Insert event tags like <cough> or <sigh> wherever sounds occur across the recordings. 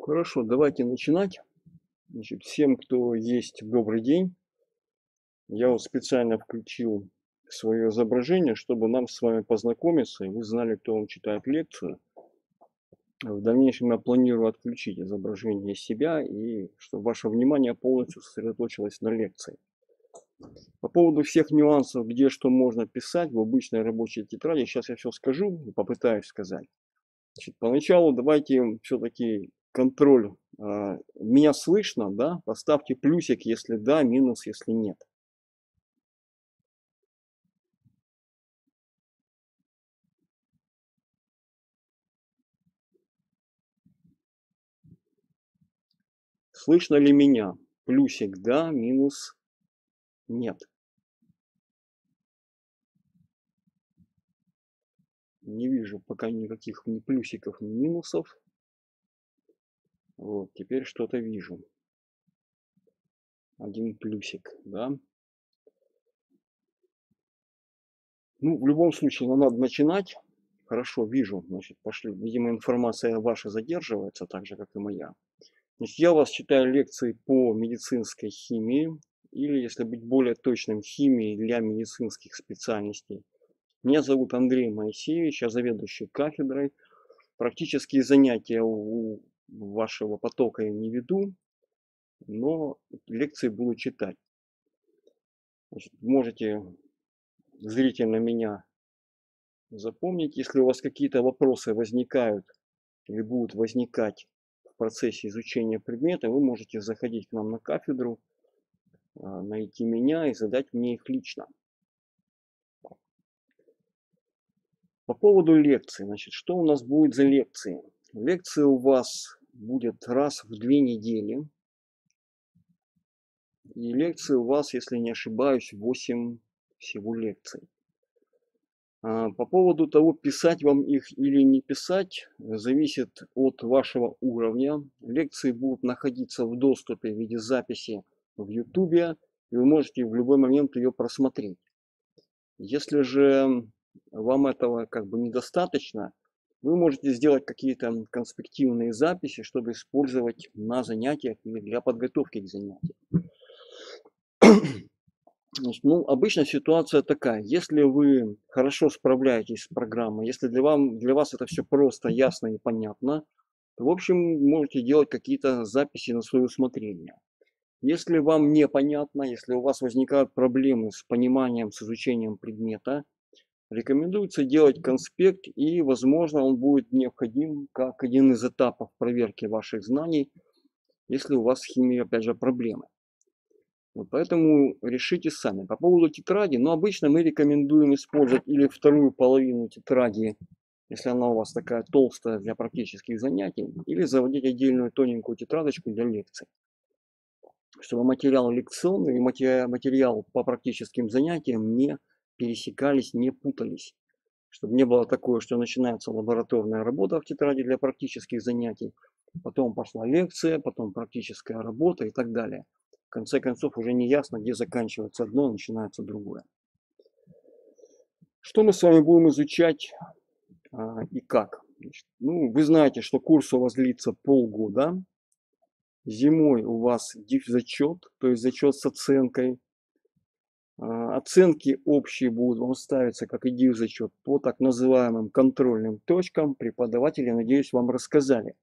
Хорошо, давайте начинать. Значит, всем, кто есть, добрый день. Я вот специально включил свое изображение, чтобы нам с вами познакомиться, и вы знали, кто вам читает лекцию. В дальнейшем я планирую отключить изображение себя, и чтобы ваше внимание полностью сосредоточилось на лекции. По поводу всех нюансов, где что можно писать в обычной рабочей тетради, сейчас я все скажу и попытаюсь сказать. Значит, поначалу давайте все-таки контроль. а, Меня слышно, да? Поставьте плюсик, если да, минус, если нет. Слышно ли меня? Плюсик да, минус нет. Не вижу пока никаких ни плюсиков, ни минусов. Вот, теперь что-то вижу. Один плюсик, да. Ну, в любом случае, нам надо начинать. Хорошо, вижу, значит, пошли. Видимо, информация ваша задерживается, так же, как и моя. Значит, я у вас читаю лекции по медицинской химии, или, если быть более точным, химии для медицинских специальностей. Меня зовут Андрей Моисеевич, я заведующий кафедрой. Практические занятия у вашего потока я не веду, но лекции буду читать. Значит, можете зрительно меня запомнить. Если у вас какие-то вопросы возникают или будут возникать в процессе изучения предмета, вы можете заходить к нам на кафедру, а, найти меня и задать мне их лично. По поводу лекций, значит, что у нас будет за лекции? Лекции у вас будет раз в две недели. И лекции у вас, если не ошибаюсь, 8 всего лекций. А, По поводу того, писать вам их или не писать, зависит от вашего уровня. Лекции будут находиться в доступе в виде записи в YouTube, и вы можете в любой момент ее просмотреть. Если же вам этого как бы недостаточно, вы можете сделать какие-то конспективные записи, чтобы использовать на занятиях или для подготовки к занятиям. <clears throat> Ну, обычно ситуация такая. Если вы хорошо справляетесь с программой, если для, вам, для вас это все просто, ясно и понятно, то, в общем, можете делать какие-то записи на свое усмотрение. Если вам непонятно, если у вас возникают проблемы с пониманием, с изучением предмета, рекомендуется делать конспект, и, возможно, он будет необходим как один из этапов проверки ваших знаний, если у вас с химией, опять же, проблемы. Вот поэтому решите сами. По поводу тетради, ну, обычно мы рекомендуем использовать или вторую половину тетради, если она у вас такая толстая для практических занятий, или заводить отдельную тоненькую тетрадочку для лекций чтобы материал лекционный и матери- материал по практическим занятиям не пересекались, не путались. Чтобы не было такое, что начинается лабораторная работа в тетради для практических занятий, потом пошла лекция, потом практическая работа и так далее. В конце концов уже не ясно, где заканчивается одно, начинается другое. Что мы с вами будем изучать а, и как? Значит, ну, вы знаете, что курс у вас длится полгода. Зимой у вас дифзачет, то есть зачет с оценкой. А, Оценки общие будут вам ставиться, как и дифзачет, по так называемым контрольным точкам. Преподаватели, надеюсь, вам рассказали.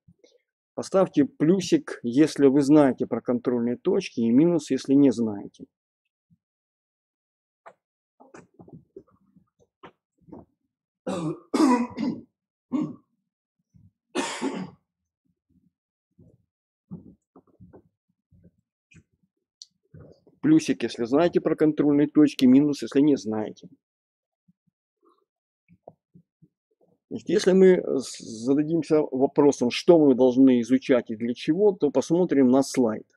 Поставьте плюсик, если вы знаете про контрольные точки, и минус, если не знаете. Плюсик, если знаете про контрольные точки, минус, если не знаете. Если мы с- зададимся вопросом, что мы должны изучать и для чего, то посмотрим на слайд.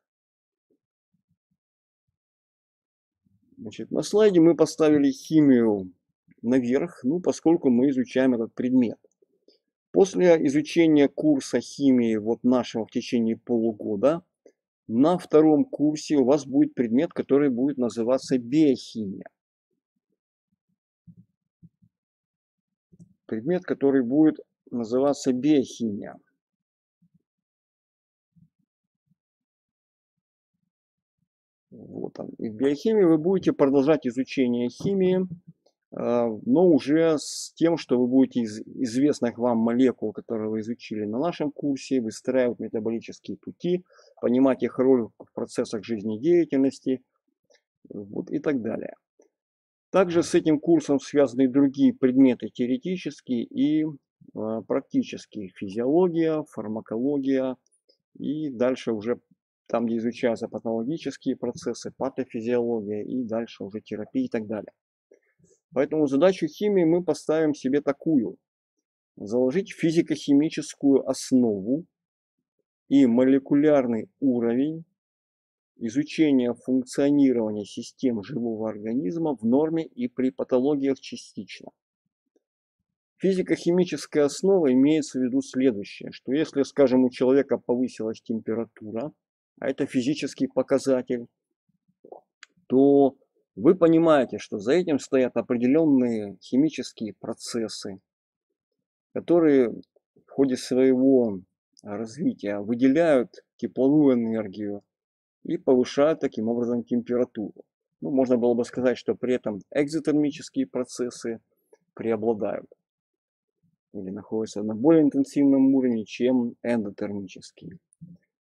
Значит, на слайде мы поставили химию наверх, ну, поскольку мы изучаем этот предмет. После изучения курса химии вот нашего в течение полугода, на втором курсе у вас будет предмет, который будет называться биохимия. Предмет, который будет называться биохимия. Вот он. И в биохимии вы будете продолжать изучение химии но уже с тем, что вы будете из известных вам молекул, которые вы изучили на нашем курсе, выстраивать метаболические пути, понимать их роль в процессах жизнедеятельности вот, и так далее. Также с этим курсом связаны другие предметы теоретические и э, практические. Физиология, фармакология и дальше уже там, где изучаются патологические процессы, патофизиология и дальше уже терапия и так далее. Поэтому задачу химии мы поставим себе такую. Заложить физико-химическую основу и молекулярный уровень изучения функционирования систем живого организма в норме и при патологиях частично. Физико-химическая основа имеется в виду следующее, что если, скажем, у человека повысилась температура, а это физический показатель, то вы понимаете, что за этим стоят определенные химические процессы, которые в ходе своего развития выделяют тепловую энергию и повышают таким образом температуру. Ну, можно было бы сказать, что при этом экзотермические процессы преобладают или находятся на более интенсивном уровне, чем эндотермические.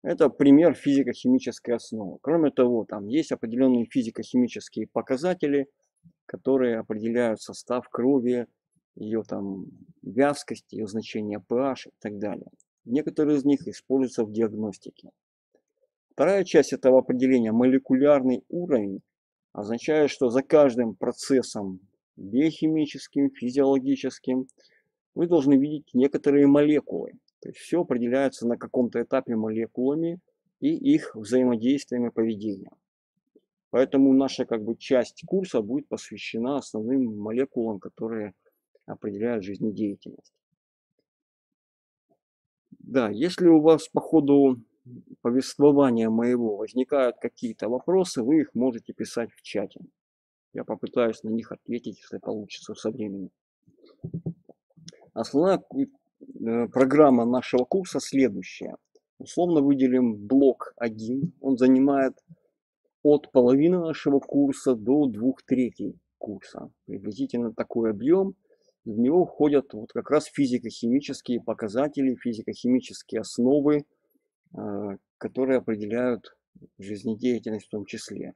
Это пример физико-химической основы. Кроме того, там есть определенные физико-химические показатели, которые определяют состав крови, ее там вязкость, ее значение pH и так далее. Некоторые из них используются в диагностике. Вторая часть этого определения, молекулярный уровень, означает, что за каждым процессом биохимическим, физиологическим вы должны видеть некоторые молекулы. То есть все определяется на каком-то этапе молекулами и их взаимодействием и поведением. Поэтому наша как бы часть курса будет посвящена основным молекулам, которые определяют жизнедеятельность. Да, если у вас по ходу повествования моего возникают какие-то вопросы, вы их можете писать в чате. Я попытаюсь на них ответить, если получится со временем. Основная программа нашего курса следующая. Условно выделим блок 1. Он занимает от половины нашего курса до двух третей курса. Приблизительно такой объем. В него входят вот как раз физико-химические показатели, физико-химические основы, э, которые определяют жизнедеятельность в том числе.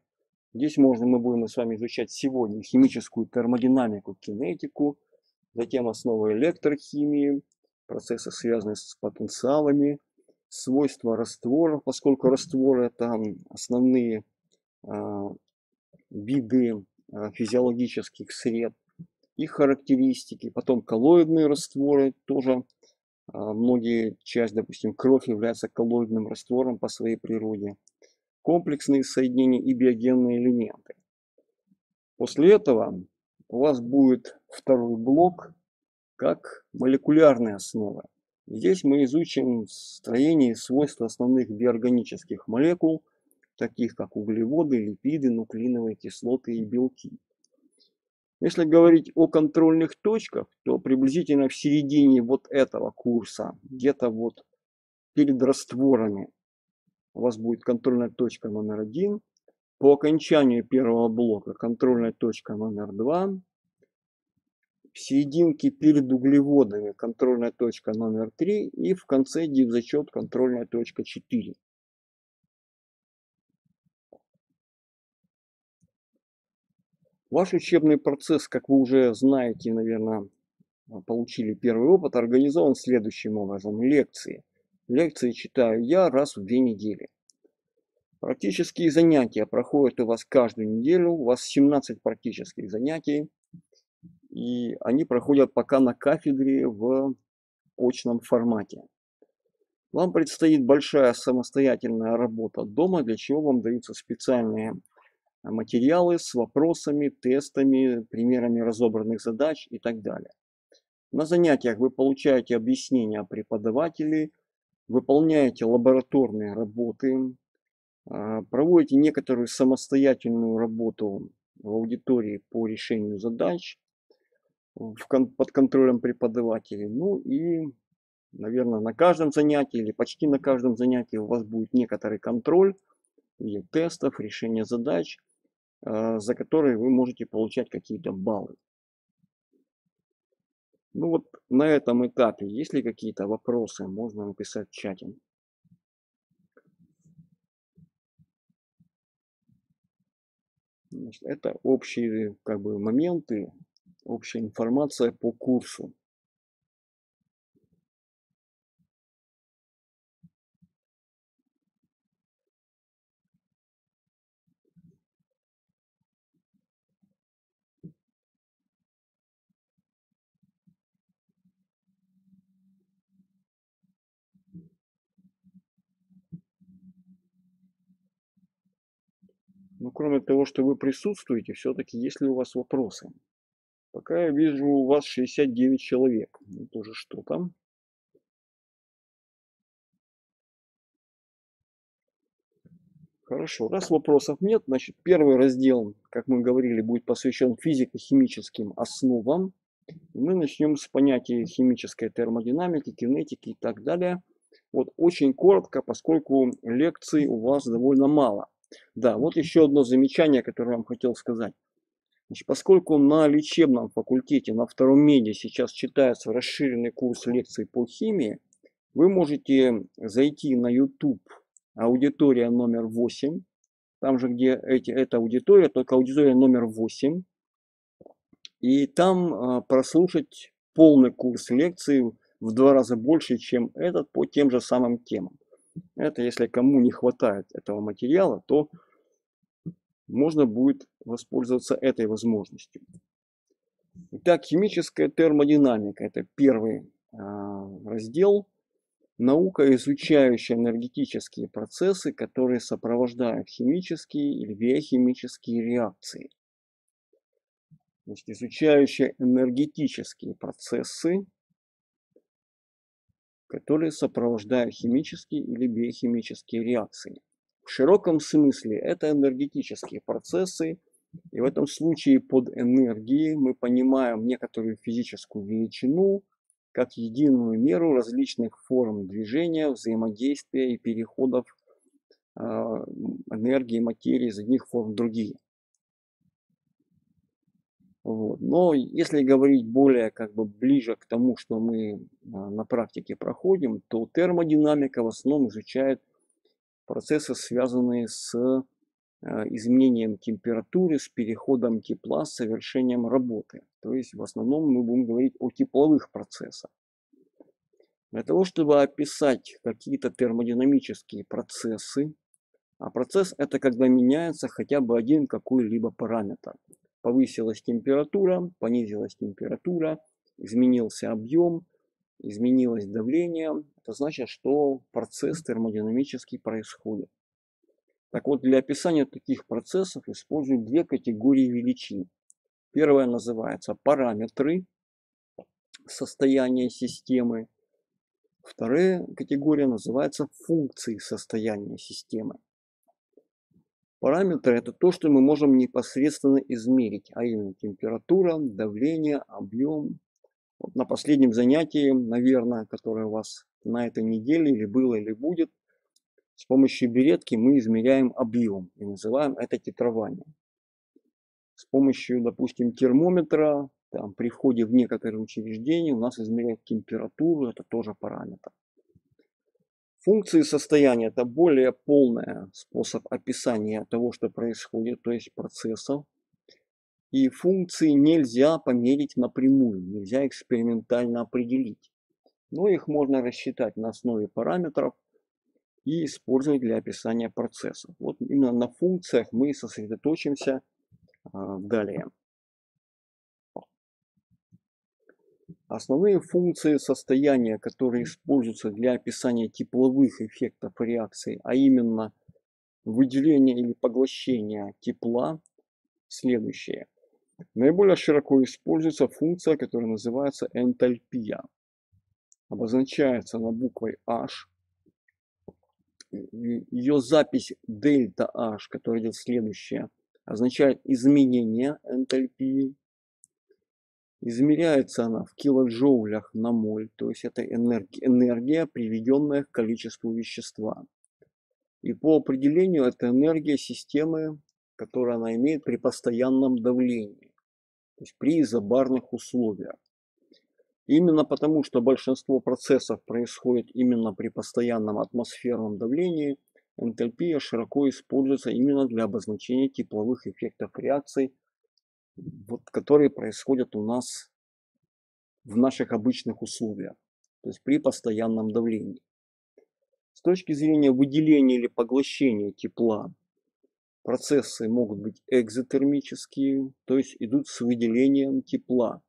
Здесь можно мы будем с вами изучать сегодня химическую термодинамику, кинетику, затем основы электрохимии, процессы, связанные с потенциалами, свойства растворов, поскольку растворы это основные э, виды э, физиологических сред, их характеристики, потом коллоидные растворы, тоже э, многие часть, допустим, кровь является коллоидным раствором по своей природе, комплексные соединения и биогенные элементы. После этого у вас будет второй блок как молекулярная основа. Здесь мы изучим строение и свойства основных биорганических молекул, таких как углеводы, липиды, нуклеиновые кислоты и белки. Если говорить о контрольных точках, то приблизительно в середине вот этого курса, где-то вот перед растворами, у вас будет контрольная точка номер один. По окончанию первого блока контрольная точка номер два в серединке перед углеводами контрольная точка номер 3 и в конце дивзачет контрольная точка 4. Ваш учебный процесс, как вы уже знаете, наверное, получили первый опыт, организован следующим образом. Лекции. Лекции читаю я раз в две недели. Практические занятия проходят у вас каждую неделю. У вас 17 практических занятий и они проходят пока на кафедре в очном формате. Вам предстоит большая самостоятельная работа дома, для чего вам даются специальные материалы с вопросами, тестами, примерами разобранных задач и так далее. На занятиях вы получаете объяснения преподавателей, выполняете лабораторные работы, а, проводите некоторую самостоятельную работу в аудитории по решению задач – в, под контролем преподавателей. Ну и, наверное, на каждом занятии или почти на каждом занятии у вас будет некоторый контроль в виде тестов, решения задач, а, за которые вы можете получать какие-то баллы. Ну вот на этом этапе, есть ли какие-то вопросы, можно написать в чате. Значит, это общие как бы моменты, общая информация по курсу. Ну, кроме того, что вы присутствуете, все-таки есть ли у вас вопросы? Пока я вижу у вас 69 человек. Ну, тоже что там? Хорошо, раз вопросов нет, значит первый раздел, как мы говорили, будет посвящен физико-химическим основам. мы начнем с понятия химической термодинамики, кинетики и так далее. Вот очень коротко, поскольку лекций у вас довольно мало. Да, вот еще одно замечание, которое я вам хотел сказать. Значит, поскольку на лечебном факультете, на втором меди сейчас читается расширенный курс лекций по химии, вы можете зайти на YouTube аудитория номер 8, там же, где эти, эта аудитория, только аудитория номер 8, и там а, прослушать полный курс лекций в два раза больше, чем этот по тем же самым темам. Это если кому не хватает этого материала, то можно будет воспользоваться этой возможностью. Итак, химическая термодинамика – это первый а, раздел. Наука, изучающая энергетические процессы, которые сопровождают химические или биохимические реакции. Значит, изучающая энергетические процессы, которые сопровождают химические или биохимические реакции. В широком смысле это энергетические процессы, и в этом случае под энергией мы понимаем некоторую физическую величину, как единую меру различных форм движения, взаимодействия и переходов а, энергии, материи из одних форм в другие. Вот. Но если говорить более как бы ближе к тому, что мы а, на практике проходим, то термодинамика в основном изучает процессы, связанные с а, изменением температуры, с переходом тепла, с совершением работы. То есть в основном мы будем говорить о тепловых процессах. Для того, чтобы описать какие-то термодинамические процессы, а процесс это когда меняется хотя бы один какой-либо параметр – повысилась температура, понизилась температура, изменился объем, изменилось давление. Это значит, что процесс термодинамический происходит. Так вот, для описания таких процессов используют две категории величин. Первая называется параметры состояния системы. Вторая категория называется функции состояния системы. Параметры – это то, что мы можем непосредственно измерить, а именно температура, давление, объем. Вот на последнем занятии, наверное, которое у вас на этой неделе или было, или будет, с помощью беретки мы измеряем объем и называем это титрование. С помощью, допустим, термометра там, при входе в некоторые учреждения у нас измеряют температуру, это тоже параметр. Функции состояния – это более полный способ описания того, что происходит, то есть процессов. И функции нельзя померить напрямую, нельзя экспериментально определить. Но их можно рассчитать на основе параметров и использовать для описания процессов. Вот именно на функциях мы сосредоточимся а, далее. Основные функции состояния, которые используются для описания тепловых эффектов реакции, а именно выделение или поглощение тепла, следующие. Наиболее широко используется функция, которая называется энтальпия. Обозначается она буквой H. Ее запись дельта H, которая идет следующее, означает изменение энтальпии. Измеряется она в килоджоулях на моль, то есть это энергия, энергия, приведенная к количеству вещества. И по определению это энергия системы, которую она имеет при постоянном давлении, то есть при изобарных условиях. Именно потому, что большинство процессов происходит именно при постоянном атмосферном давлении, энтальпия широко используется именно для обозначения тепловых эффектов реакций, вот, которые происходят у нас в наших обычных условиях, то есть при постоянном давлении. С точки зрения выделения или поглощения тепла, процессы могут быть экзотермические, то есть идут с выделением тепла.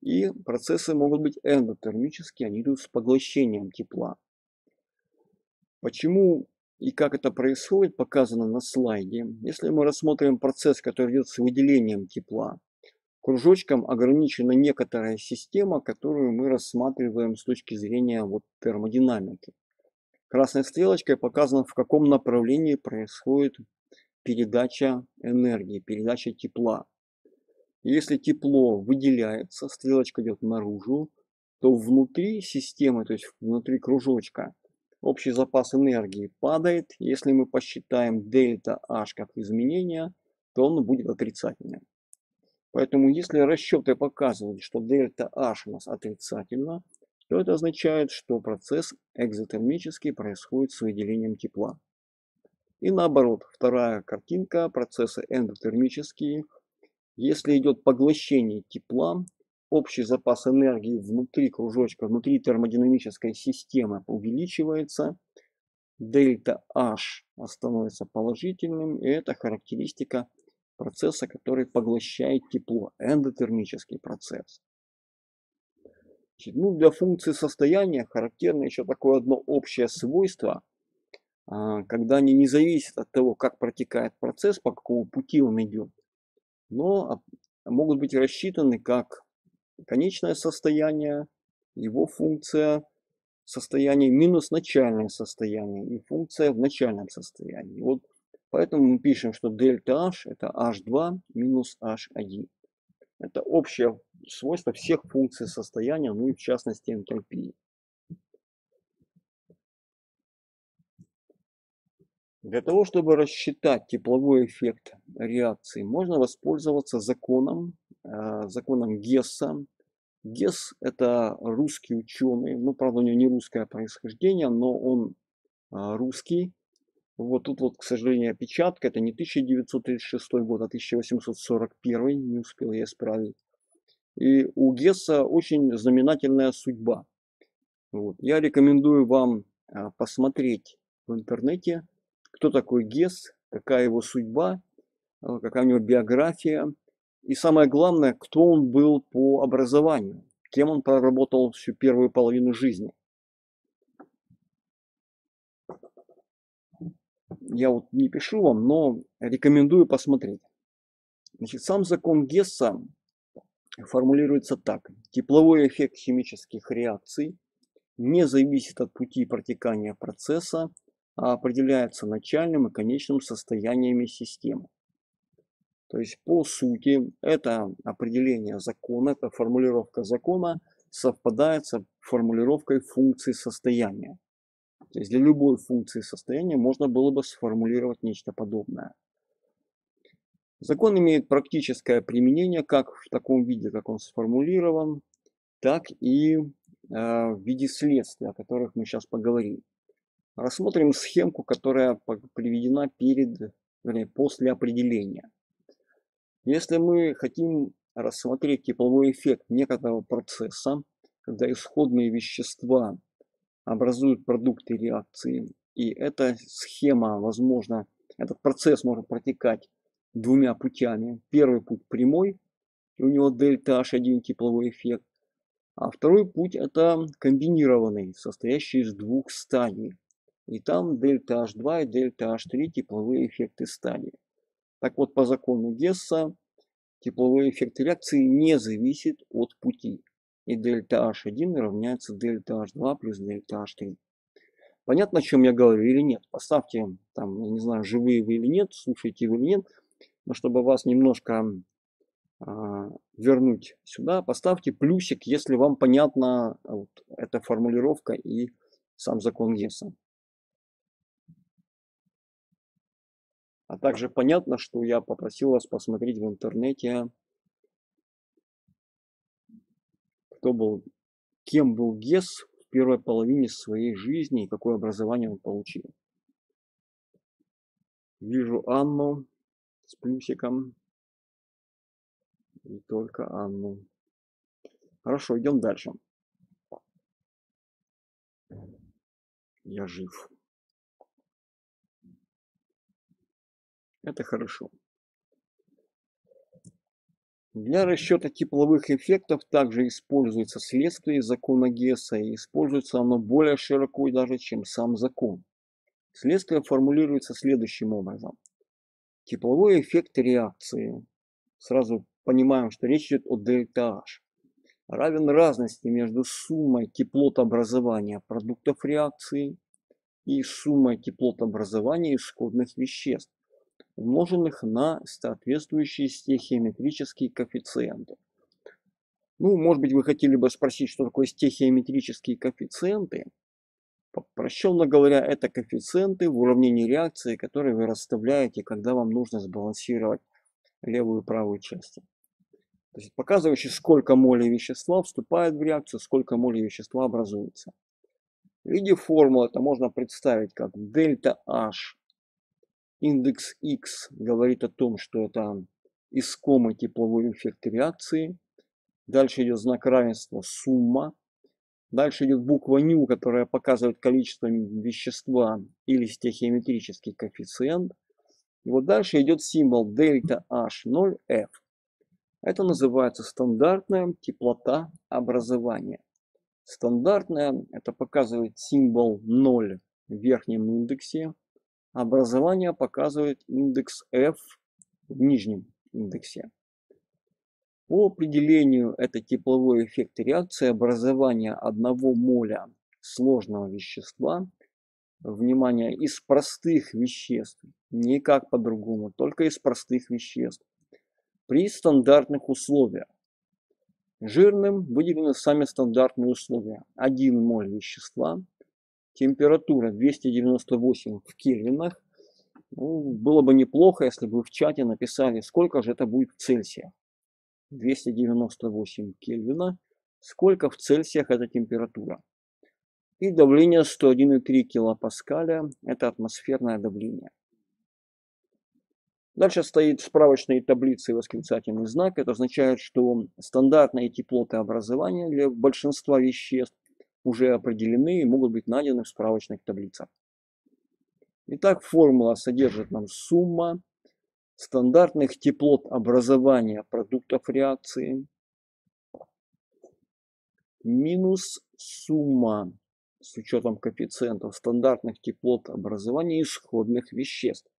И процессы могут быть эндотермические, они идут с поглощением тепла. Почему и как это происходит, показано на слайде. Если мы рассмотрим процесс, который идет с выделением тепла, кружочком ограничена некоторая система, которую мы рассматриваем с точки зрения вот термодинамики. Красной стрелочкой показано, в каком направлении происходит передача энергии, передача тепла. Если тепло выделяется, стрелочка идет наружу, то внутри системы, то есть внутри кружочка, общий запас энергии падает. Если мы посчитаем дельта H как изменение, то он будет отрицательным. Поэтому если расчеты показывают, что дельта H у нас отрицательно, то это означает, что процесс экзотермический происходит с выделением тепла. И наоборот, вторая картинка, процессы эндотермические. Если идет поглощение тепла, общий запас энергии внутри кружочка, внутри термодинамической системы увеличивается, дельта H становится положительным, и это характеристика процесса, который поглощает тепло, эндотермический процесс. ну, для функции состояния характерно еще такое одно общее свойство, когда они не зависят от того, как протекает процесс, по какому пути он идет, но могут быть рассчитаны как конечное состояние, его функция состояние минус начальное состояние и функция в начальном состоянии. Вот поэтому мы пишем, что дельта h это h2 минус h1. Это общее свойство всех функций состояния, ну и в частности энтропии. Для того, чтобы рассчитать тепловой эффект реакции, можно воспользоваться законом, э, законом Гесса. Гесс – это русский ученый, ну, правда, у него не русское происхождение, но он э, русский. Вот тут вот, к сожалению, опечатка, это не 1936 год, а 1841, не успел я исправить. И у Гесса очень знаменательная судьба. Вот. Я рекомендую вам э, посмотреть в интернете кто такой Гесс, какая его судьба, э, какая у него биография. И самое главное, кто он был по образованию, кем он проработал всю первую половину жизни. Я вот не пишу вам, но рекомендую посмотреть. Значит, сам закон Гесса формулируется так. Тепловой эффект химических реакций не зависит от пути протекания процесса определяется начальным и конечным состояниями системы. То есть по сути это определение закона, это формулировка закона совпадает с формулировкой функции состояния. То есть для любой функции состояния можно было бы сформулировать нечто подобное. Закон имеет практическое применение как в таком виде, как он сформулирован, так и э, в виде следствия, о которых мы сейчас поговорим. Рассмотрим схемку, которая приведена перед, вернее, после определения. Если мы хотим рассмотреть тепловой эффект некоторого процесса, когда исходные вещества образуют продукты реакции, и эта схема, возможно, этот процесс может протекать двумя путями. Первый путь прямой, у него дельта H1 тепловой эффект, а второй путь это комбинированный, состоящий из двух стадий. И там дельта H2 и дельта H3 тепловые эффекты стали. Так вот, по закону Гесса тепловой эффект реакции не зависит от пути. И дельта H1 равняется дельта H2 плюс дельта H3. Понятно, о чем я говорю или нет? Поставьте, там, я не знаю, живые вы или нет, слушаете вы или нет. Но чтобы вас немножко а, вернуть сюда, поставьте плюсик, если вам понятна вот эта формулировка и сам закон Гесса. А также понятно, что я попросил вас посмотреть в интернете, кто был, кем был Гесс в первой половине своей жизни и какое образование он получил. Вижу Анну с плюсиком. И только Анну. Хорошо, идем дальше. Я жив. Это хорошо. Для расчета тепловых эффектов также используется следствие закона Гесса, и используется оно более широко даже, чем сам закон. Следствие формулируется следующим образом. Тепловой эффект реакции. Сразу понимаем, что речь идет о дельта H. Равен разности между суммой теплот образования продуктов реакции и суммой теплот образования исходных веществ умноженных на соответствующие стехиометрические коэффициенты. Ну, может быть, вы хотели бы спросить, что такое стехиометрические коэффициенты. Прощенно говоря, это коэффициенты в уравнении реакции, которые вы расставляете, когда вам нужно сбалансировать левую и правую части. То есть показывающий, сколько молей вещества вступает в реакцию, сколько молей вещества образуется. В виде формулы это можно представить как дельта H Индекс X говорит о том, что это искомый тепловой эффект реакции. Дальше идет знак равенства сумма. Дальше идет буква ню, которая показывает количество вещества или стехиометрический коэффициент. И вот дальше идет символ дельта H0F. Это называется стандартная теплота образования. Стандартная, это показывает символ 0 в верхнем индексе, Образование показывает индекс F в нижнем индексе. По определению это тепловой эффект реакции образования одного моля сложного вещества, внимание, из простых веществ, никак по-другому, только из простых веществ, при стандартных условиях. Жирным выделены сами стандартные условия. 1 моль вещества – температура 298 в кельвинах. Ну, было бы неплохо, если бы в чате написали, сколько же это будет в Цельсиях. 298 кельвина. Сколько в Цельсиях эта температура. И давление 101,3 килопаскаля. Это атмосферное давление. Дальше стоит в справочной таблице восклицательный знак. Это означает, что стандартные теплоты образования для большинства веществ уже определены и могут быть найдены в справочных таблицах. Итак, формула содержит нам сумма стандартных теплот образования продуктов реакции минус сумма с учетом коэффициентов стандартных теплот образования исходных веществ.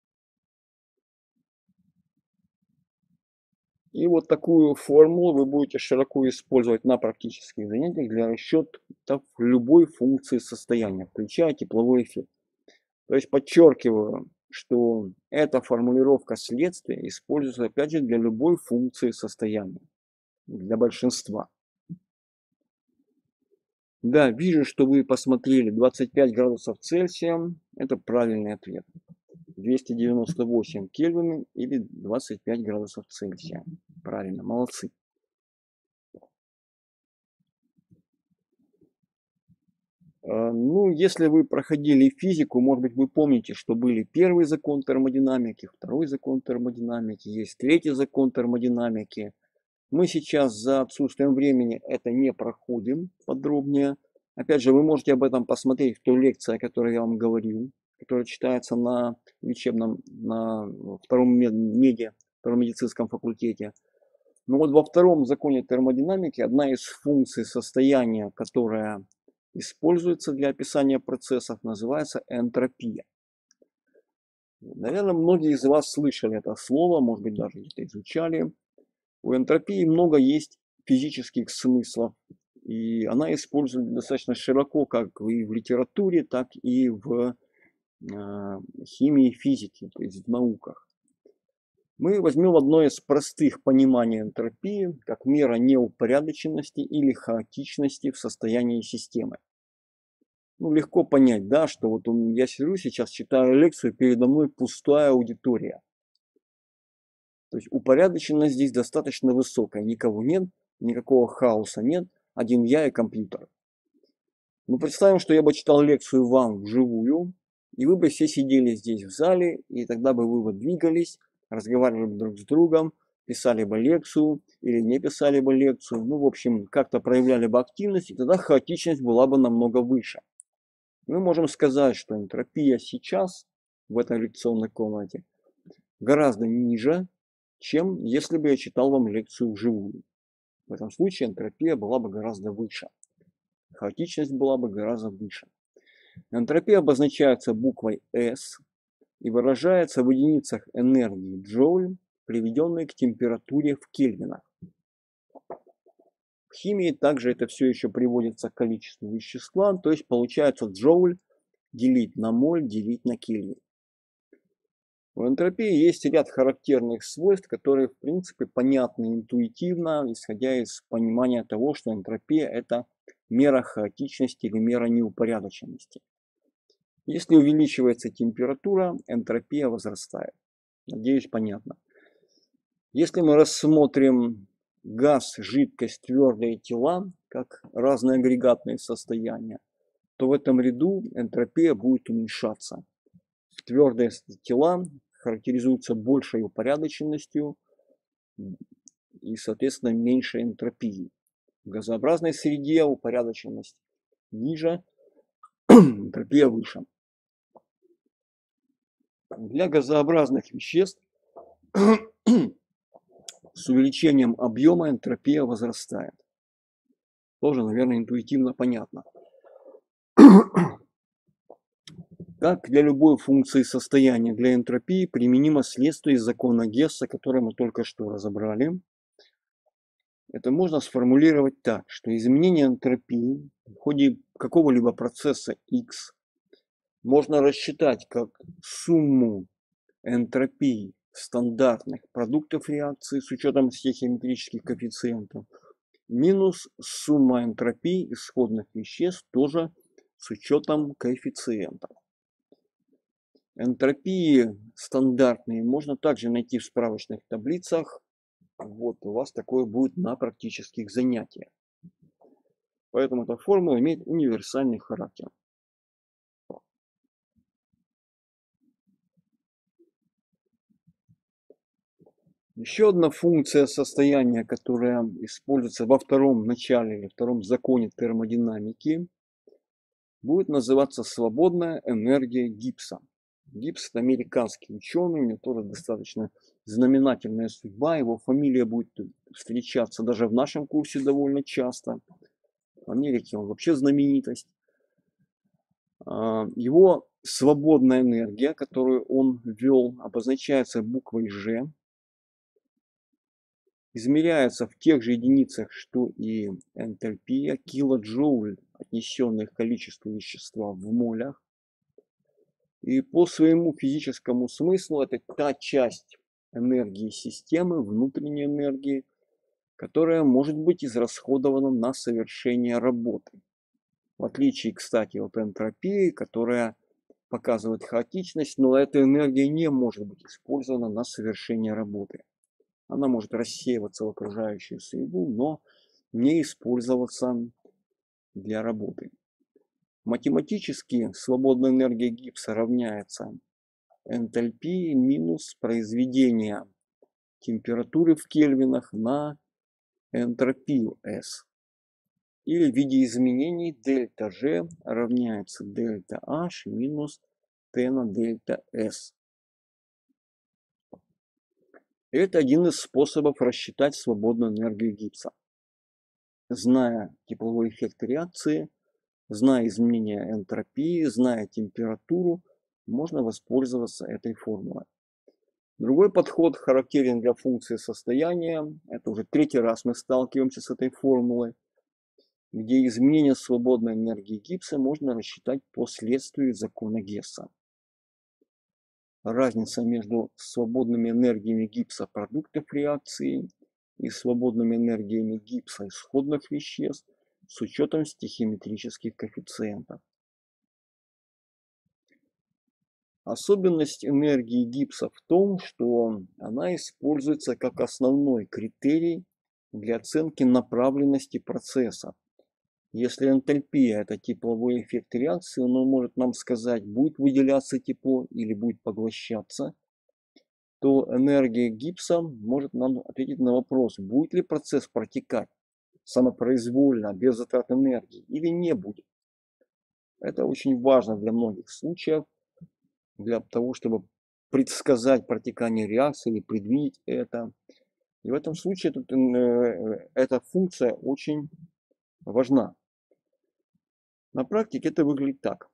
И вот такую формулу вы будете широко использовать на практических занятиях для расчета любой функции состояния, включая тепловой эффект. То есть подчеркиваю, что эта формулировка следствия используется опять же для любой функции состояния, для большинства. Да, вижу, что вы посмотрели 25 градусов Цельсия. Это правильный ответ. 298 Кельвин или 25 градусов Цельсия. Правильно, молодцы. А, ну, если вы проходили физику, может быть, вы помните, что были первый закон термодинамики, второй закон термодинамики, есть третий закон термодинамики. Мы сейчас за отсутствием времени это не проходим подробнее. Опять же, вы можете об этом посмотреть в той лекции, о которой я вам говорил которая читается на лечебном, на втором меде, втором медицинском факультете. Но вот во втором законе термодинамики одна из функций состояния, которая используется для описания процессов, называется энтропия. Наверное, многие из вас слышали это слово, может быть, даже где-то изучали. У энтропии много есть физических смыслов, и она используется достаточно широко как и в литературе, так и в химии и физики, то есть в науках. Мы возьмем одно из простых пониманий энтропии как мера неупорядоченности или хаотичности в состоянии системы. ну, легко понять, да, что вот он, я сижу сейчас, читаю лекцию, передо мной пустая аудитория. То есть упорядоченность здесь достаточно высокая, никого нет, никакого хаоса нет, один я и компьютер. Ну, представим, что я бы читал лекцию вам вживую, и вы бы все сидели здесь в зале, и тогда бы вы вот двигались, разговаривали друг с другом, писали бы лекцию или не писали бы лекцию. Ну, в общем, как-то проявляли бы активность, и тогда хаотичность была бы намного выше. Мы можем сказать, что энтропия сейчас в этой лекционной комнате гораздо ниже, чем если бы я читал вам лекцию вживую. В этом случае энтропия была бы гораздо выше. Хаотичность была бы гораздо выше. Энтропия обозначается буквой S и выражается в единицах энергии джоуль, приведенной к температуре в кельвинах. В химии также это все еще приводится к количеству вещества, то есть получается джоуль делить на моль, делить на кельвин. В энтропии есть ряд характерных свойств, которые в принципе понятны интуитивно, исходя из понимания того, что энтропия это мера хаотичности или мера неупорядоченности. Если увеличивается температура, энтропия возрастает. Надеюсь, понятно. Если мы рассмотрим газ, жидкость, твердые тела, как разные агрегатные состояния, то в этом ряду энтропия будет уменьшаться. Твердые тела характеризуются большей упорядоченностью и, соответственно, меньшей энтропией. Газообразной среде упорядоченность ниже, <clears throat> энтропия выше. Для газообразных веществ <clears throat> с увеличением объема энтропия возрастает. Тоже, наверное, интуитивно понятно. <clears throat> Как для любой функции состояния для энтропии применимо следствие из закона Гесса, которое мы только что разобрали. Это можно сформулировать так, что изменение энтропии в ходе какого-либо процесса X можно рассчитать как сумму энтропии стандартных продуктов реакции с учетом стихиометрических коэффициентов минус сумма энтропий исходных веществ тоже с учетом коэффициентов. Энтропии стандартные можно также найти в справочных таблицах. Вот у вас такое будет на практических занятиях. Поэтому эта формула имеет универсальный характер. Еще одна функция состояния, которая используется во втором начале или втором законе термодинамики, будет называться свободная энергия гипса. Это американский ученый, у него тоже достаточно знаменательная судьба, его фамилия будет встречаться даже в нашем курсе довольно часто. В Америке он вообще знаменитость. А, его свободная энергия, которую он ввел, обозначается буквой G, измеряется в тех же единицах, что и энтальпия, килоджоуль, отнесенных к количеству вещества в молях. И по своему физическому смыслу это та часть энергии системы, внутренней энергии, которая может быть израсходована на совершение работы. В отличие, кстати, от энтропии, которая показывает хаотичность, но эта энергия не может быть использована на совершение работы. Она может рассеиваться в окружающую среду, но не использоваться для работы. Математически свободная энергия гипса равняется энтальпии минус произведение температуры в кельвинах на энтропию S. Или в виде изменений дельта G равняется дельта H минус T на дельта S. Это один из способов рассчитать свободную энергию гипса. Зная тепловой эффект реакции, зная изменения энтропии, зная температуру, можно воспользоваться этой формулой. Другой подход характерен для функции состояния. Это уже третий раз мы сталкиваемся с этой формулой, где изменение свободной энергии гипса можно рассчитать по следствию закона Гесса разница между свободными энергиями гипса продуктов реакции и свободными энергиями гипса исходных веществ с учетом стихиометрических коэффициентов. Особенность энергии гипса в том, что она используется как основной критерий для оценки направленности процесса. Если энтальпия – это тепловой эффект реакции, он может нам сказать, будет выделяться тепло или будет поглощаться, то энергия гипса может нам ответить на вопрос, будет ли процесс протекать самопроизвольно, без затрат энергии или не будет. Это очень важно для многих случаев, для того, чтобы предсказать протекание реакции или предвидеть это. И в этом случае тут, э, эта функция очень важна. На практике это выглядит так.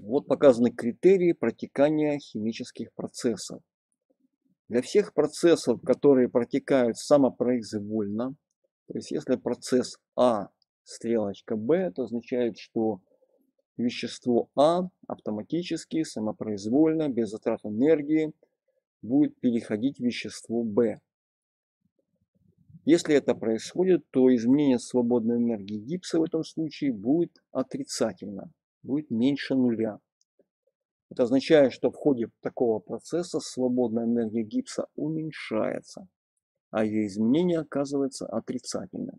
Вот показаны критерии протекания химических процессов. Для всех процессов, которые протекают самопроизвольно, то есть если процесс А, стрелочка Б, это означает, что вещество А автоматически, самопроизвольно, без затрат энергии будет переходить в вещество Б. Если это происходит, то изменение свободной энергии гипса в этом случае будет отрицательно, будет меньше нуля. Это означает, что в ходе такого процесса свободная энергия гипса уменьшается, а ее изменение оказывается отрицательным.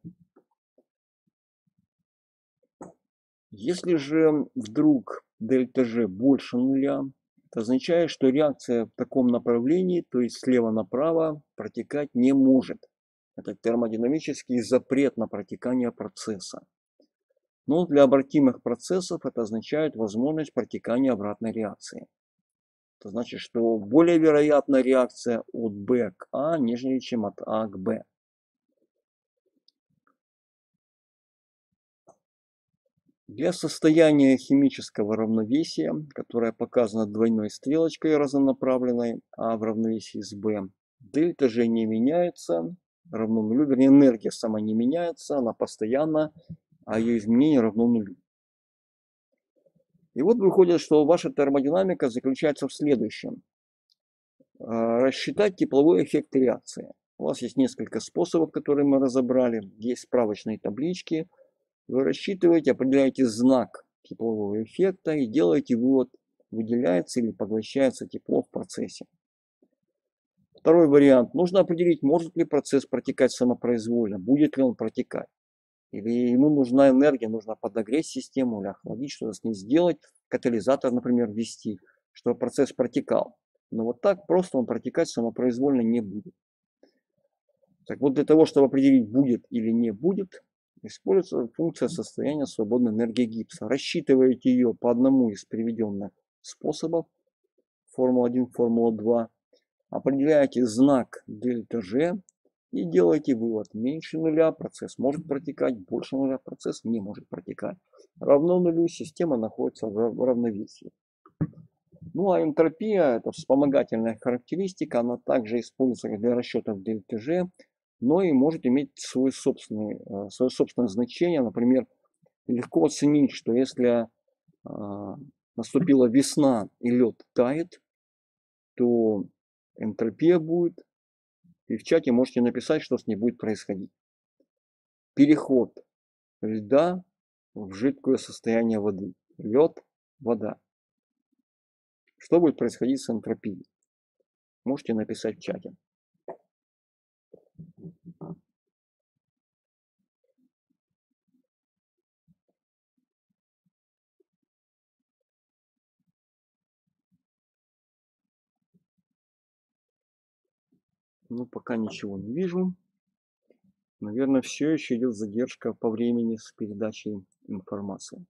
Если же вдруг дельта G больше нуля, это означает, что реакция в таком направлении, то есть слева направо, протекать не может. Это термодинамический запрет на протекание процесса. Но для обратимых процессов это означает возможность протекания обратной реакции. Это значит, что более вероятна реакция от B к А, нежели чем от А к Б. Для состояния химического равновесия, которое показано двойной стрелочкой разнонаправленной, А в равновесии с Б, дельта G не меняется, равно нулю, вернее энергия сама не меняется, она постоянно, а ее изменение равно нулю. И вот выходит, что ваша термодинамика заключается в следующем. А, рассчитать тепловой эффект реакции. У вас есть несколько способов, которые мы разобрали. Есть справочные таблички – вы рассчитываете, определяете знак теплового эффекта и делаете вывод, выделяется или поглощается тепло в процессе. Второй вариант. Нужно определить, может ли процесс протекать самопроизвольно, будет ли он протекать. Или ему нужна энергия, нужно подогреть систему или охладить, что-то с ней сделать, катализатор, например, ввести, чтобы процесс протекал. Но вот так просто он протекать самопроизвольно не будет. Так вот, для того, чтобы определить, будет или не будет, Используется функция состояния свободной энергии гипса. Рассчитываете ее по одному из приведенных способов. Формула-1, Формула-2. Определяете знак дельта G и делаете вывод. Меньше нуля процесс может протекать, больше нуля процесс не может протекать. Равно нулю система находится в равновесии. Ну а энтропия, это вспомогательная характеристика, она также используется для расчетов G но и может иметь свой собственный, э, свое собственное значение. Например, легко оценить, что если а, наступила весна и лед тает, то энтропия будет, и в чате можете написать, что с ней будет происходить. Переход льда в жидкое состояние воды. Лед, вода. Что будет происходить с энтропией? Можете написать в чате. Ну, пока ничего не вижу. Наверное, все еще идет задержка по времени с передачей информации.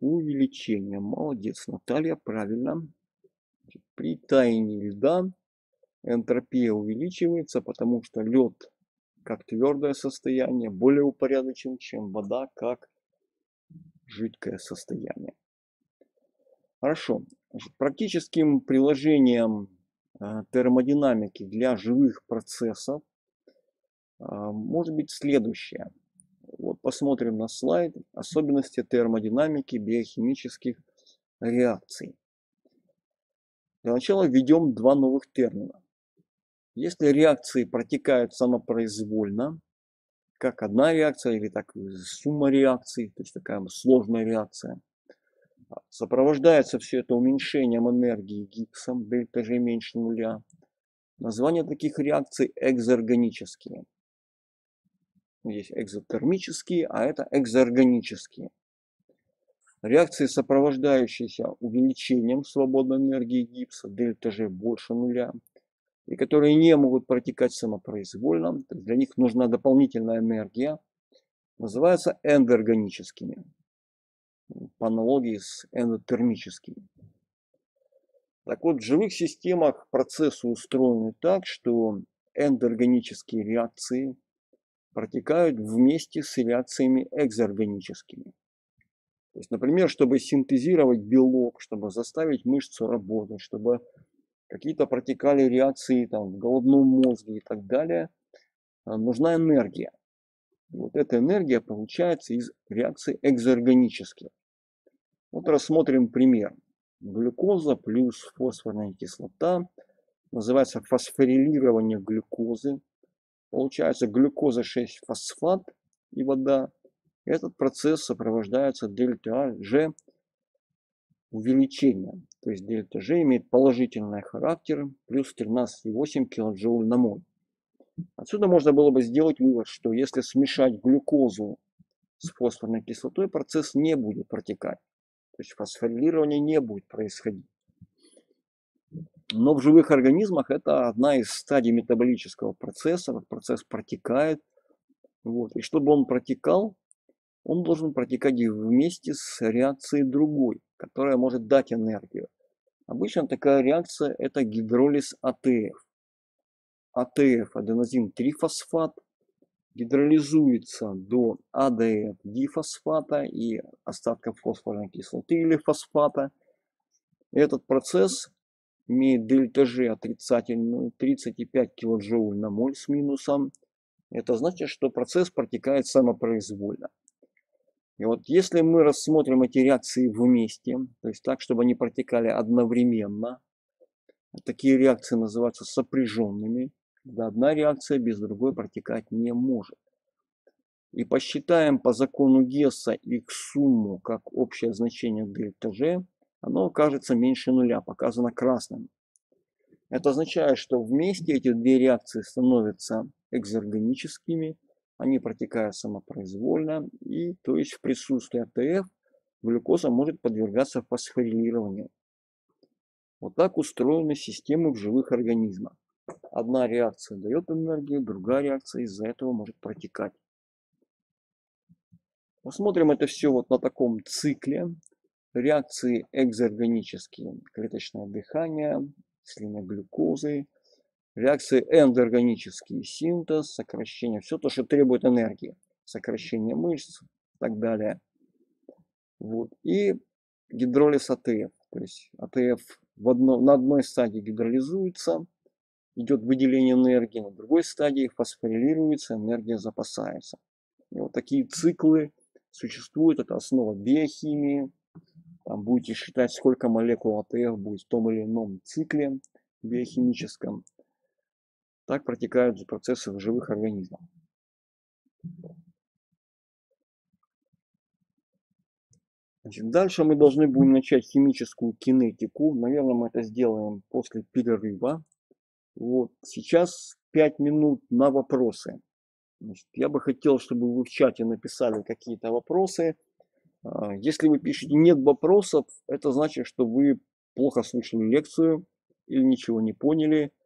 Увеличение. Молодец, Наталья, правильно. При таянии льда энтропия увеличивается, потому что лед как твердое состояние более упорядочен, чем вода как жидкое состояние. Хорошо. Практическим приложением а, термодинамики для живых процессов а, может быть следующее. Вот посмотрим на слайд. Особенности термодинамики биохимических реакций. Для начала введем два новых термина. Если реакции протекают самопроизвольно, как одна реакция или так сумма реакций, то есть такая сложная реакция. Сопровождается все это уменьшением энергии гипсом, дельта G меньше нуля. Название таких реакций экзоорганические. Есть экзотермические, а это экзоорганические. Реакции, сопровождающиеся увеличением свободной энергии гипса, дельта G больше нуля, и которые не могут протекать самопроизвольно, для них нужна дополнительная энергия, называются эндоорганическими, по аналогии с эндотермическими. Так вот, в живых системах процессы устроены так, что эндоорганические реакции протекают вместе с реакциями экзоорганическими. То есть, например, чтобы синтезировать белок, чтобы заставить мышцу работать, чтобы какие-то протекали реакции там, в головном мозге и так далее, а, нужна энергия. Вот эта энергия получается из реакций экзоорганических. Вот рассмотрим пример. Глюкоза плюс фосфорная кислота называется фосфорилирование глюкозы. Получается глюкоза 6-фосфат и вода. Этот процесс сопровождается дельта G увеличения. То есть дельта G имеет положительный характер, плюс 13,8 кJ на моль. Отсюда можно было бы сделать вывод, что если смешать глюкозу с фосфорной кислотой, процесс не будет протекать. То есть фосфорилирование не будет происходить. Но в живых организмах это одна из стадий метаболического процесса. Процесс протекает. Вот. И чтобы он протекал, он должен протекать вместе с реакцией другой, которая может дать энергию. Обычно такая реакция – это гидролиз АТФ. АТФ, аденозин-трифосфат, гидролизуется до АДФ дифосфата и остатков фосфорной кислоты или фосфата. Этот процесс имеет дельта G отрицательную 35 кДж на моль с минусом. Это значит, что процесс протекает самопроизвольно. И вот если мы рассмотрим эти реакции вместе, то есть так, чтобы они протекали одновременно, такие реакции называются сопряженными, одна реакция без другой протекать не может. И посчитаем по закону Гесса их сумму как общее значение дельта G, оно окажется меньше нуля, показано красным. Это означает, что вместе эти две реакции становятся экзорганическими, они протекают самопроизвольно, и то есть в присутствии АТФ глюкоза может подвергаться фосфорилированию. Вот так устроены системы в живых организмах. Одна реакция дает энергию, другая реакция из-за этого может протекать. Посмотрим это все вот на таком цикле. Реакции экзергонические, клеточное дыхание, слина глюкозы, Реакции эндергонические, синтез, сокращение, все то, что требует энергии, сокращение мышц и так далее. Вот. И гидролиз АТФ, то есть АТФ в одно, на одной стадии гидролизуется, идет выделение энергии, на другой стадии фосфорилируется, энергия запасается. И вот такие циклы существуют, это основа биохимии. Там будете считать, сколько молекул АТФ будет в том или ином цикле биохимическом. Так протекают процессы в живых организмах. Значит, дальше мы должны будем начать химическую кинетику. Наверное, мы это сделаем после перерыва. Вот. Сейчас 5 минут на вопросы. Значит, я бы хотел, чтобы вы в чате написали какие-то вопросы. А, если вы пишете «нет вопросов», это значит, что вы плохо слушали лекцию или ничего не поняли –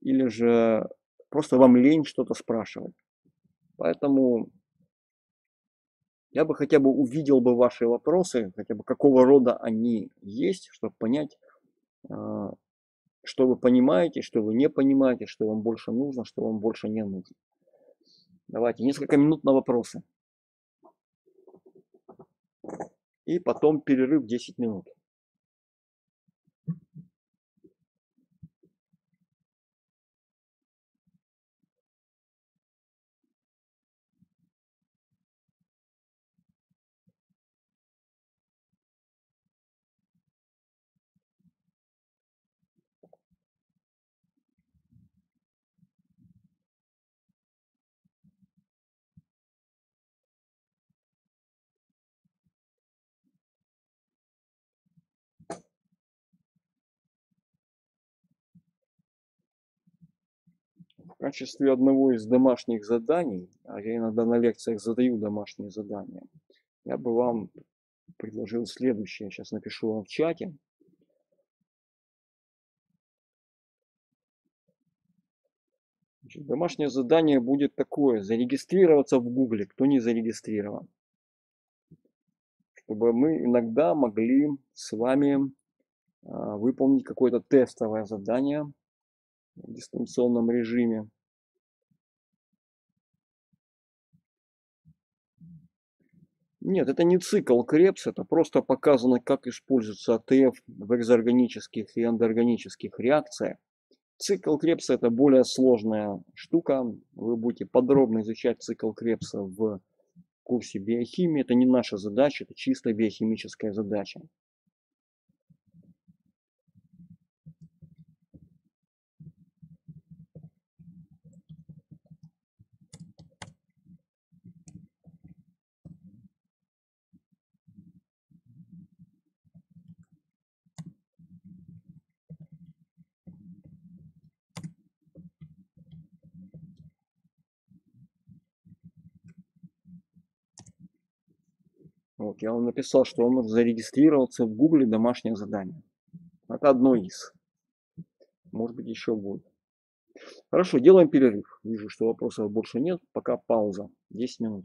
или же просто вам лень что-то спрашивать. Поэтому я бы хотя бы увидел бы ваши вопросы, хотя бы какого рода они есть, чтобы понять, а, что вы понимаете, что вы не понимаете, что вам больше нужно, что вам больше не нужно. Давайте несколько минут на вопросы. И потом перерыв 10 минут. В качестве одного из домашних заданий, а я иногда на лекциях задаю домашние задания, я бы вам предложил следующее. Сейчас напишу вам в чате. Значит, домашнее задание будет такое. Зарегистрироваться в Гугле, кто не зарегистрирован. Чтобы мы иногда могли с вами а, выполнить какое-то тестовое задание в дистанционном режиме. Нет, это не цикл Крепс, это просто показано, как используется АТФ в экзоорганических и эндоорганических реакциях. Цикл Крепса это более сложная штука. Вы будете подробно изучать цикл Крепса в курсе биохимии. Это не наша задача, это чисто биохимическая задача. Я вам написал, что он может зарегистрироваться в Гугле домашнее задание. Это одно из. Может быть, еще будет. Хорошо, делаем перерыв. Вижу, что вопросов больше нет. Пока пауза. 10 минут.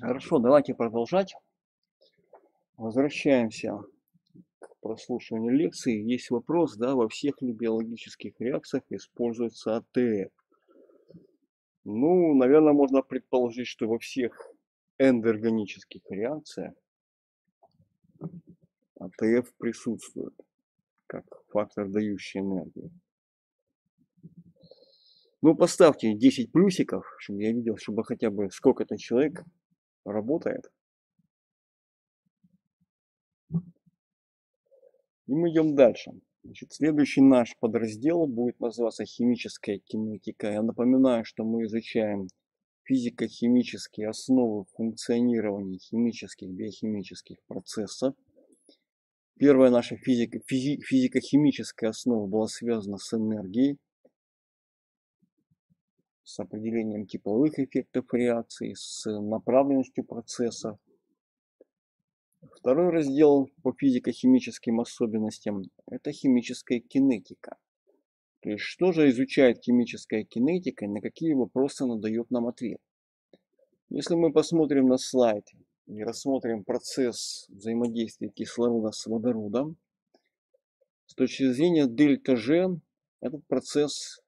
Хорошо, давайте продолжать. Возвращаемся к прослушиванию лекции. Есть вопрос, да, во всех ли биологических реакциях используется АТФ? Ну, наверное, можно предположить, что во всех эндергонических реакциях АТФ присутствует как фактор, дающий энергию. Ну, поставьте 10 плюсиков, чтобы я видел, чтобы хотя бы сколько-то человек работает. И мы идем дальше. Значит, следующий наш подраздел будет называться химическая кинетика. Я напоминаю, что мы изучаем физико-химические основы функционирования химических, биохимических процессов. Первая наша физика, физи, физико-химическая основа была связана с энергией, с определением тепловых эффектов реакции, с направленностью процесса. Второй раздел по физико-химическим особенностям – это химическая кинетика. То есть, что же изучает химическая кинетика и на какие вопросы она дает нам ответ. Если мы посмотрим на слайд и рассмотрим процесс взаимодействия кислорода с водородом, с точки зрения дельта G этот процесс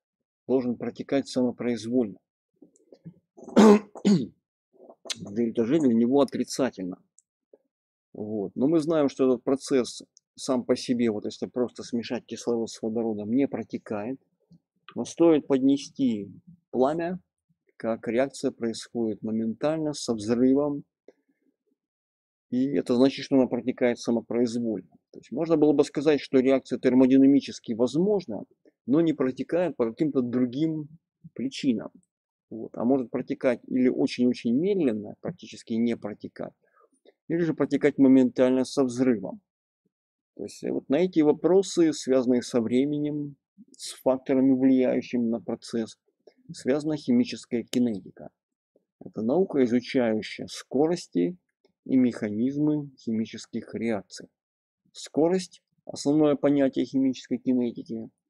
должен протекать самопроизвольно. Дельта G для него отрицательно. Вот. Но мы знаем, что этот процесс сам по себе, вот если просто смешать кислород с водородом, не протекает. Но стоит поднести пламя, как реакция происходит моментально, со взрывом. И это значит, что она протекает самопроизвольно. То есть можно было бы сказать, что реакция термодинамически возможна, но не протекает по каким-то другим причинам. Вот. А может протекать или очень-очень медленно, практически не протекать, или же протекать моментально со взрывом. То есть вот на эти вопросы, связанные со временем, с факторами, влияющими на процесс, связана химическая кинетика. Это наука, изучающая скорости и механизмы химических реакций. Скорость – основное понятие химической кинетики –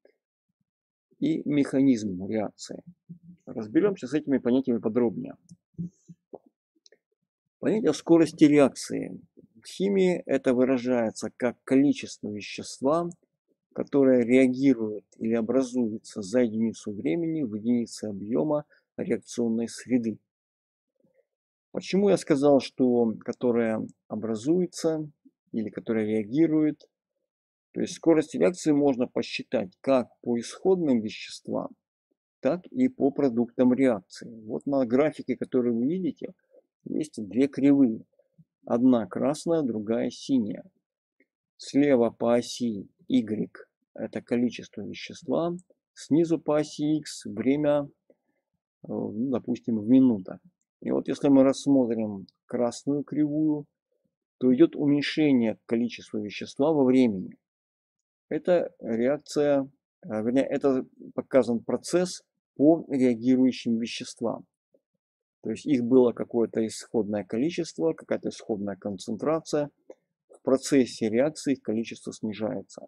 и механизм реакции. Разберемся с этими понятиями подробнее. Понятие скорости реакции. В химии это выражается как количество вещества, которое реагирует или образуется за единицу времени в единице объема реакционной среды. Почему я сказал, что которое образуется или которое реагирует то есть скорость реакции можно посчитать как по исходным веществам, так и по продуктам реакции. Вот на графике, который вы видите, есть две кривые. Одна красная, другая синяя. Слева по оси Y это количество вещества, снизу по оси X время, э, ну, допустим, в минутах. И вот если мы рассмотрим красную кривую, то идет уменьшение количества вещества во времени. Это реакция, а, вернее, это показан процесс по реагирующим веществам. То есть их было какое-то исходное количество, какая-то исходная концентрация. В процессе реакции их количество снижается.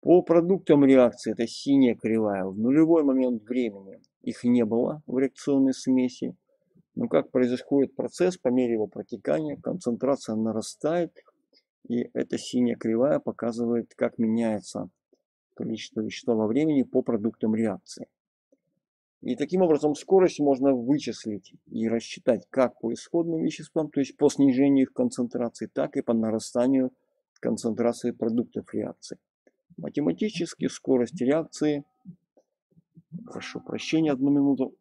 По продуктам реакции, это синяя кривая, в нулевой момент времени их не было в реакционной смеси. Но как происходит процесс, по мере его протекания, концентрация нарастает, и эта синяя кривая показывает, как меняется количество вещества во времени по продуктам реакции. И таким образом скорость можно вычислить и рассчитать как по исходным веществам, то есть по снижению их концентрации, так и по нарастанию концентрации продуктов реакции. Математически скорость реакции, прошу прощения, одну минуту,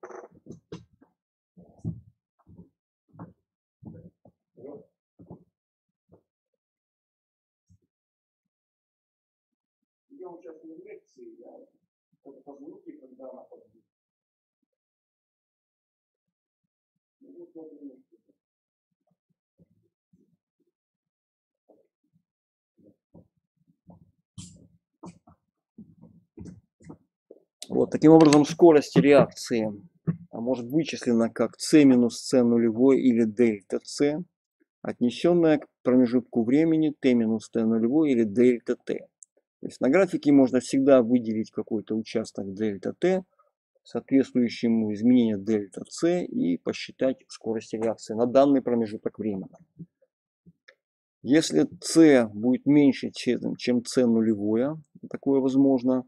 я участвую в лекции, я только по звуке, когда она подбит. Вот, таким образом, скорость реакции а может вычислена как c минус c нулевой или дельта c, отнесенная к промежутку времени t минус t нулевой или дельта t. То есть на графике можно всегда выделить какой-то участок дельта t соответствующему изменению дельта С и посчитать скорость реакции на данный промежуток времени. Если С будет меньше, чем С нулевое, такое возможно,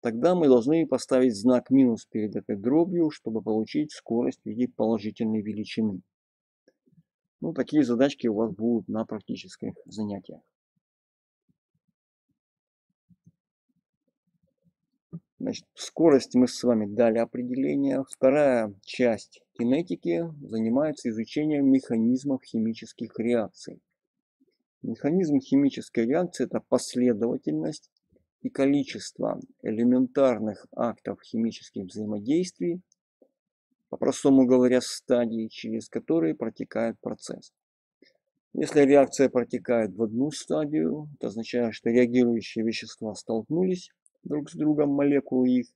тогда мы должны поставить знак минус перед этой дробью, чтобы получить скорость в виде положительной величины. Ну, такие задачки у вас будут на практических занятиях. Значит, скорость мы с вами дали определение. Вторая часть кинетики занимается изучением механизмов химических реакций. Механизм химической реакции – это последовательность и количество элементарных актов химических взаимодействий, по-простому говоря, стадий, через которые протекает процесс. Если реакция протекает в одну стадию, это означает, что реагирующие вещества столкнулись друг с другом молекулы их,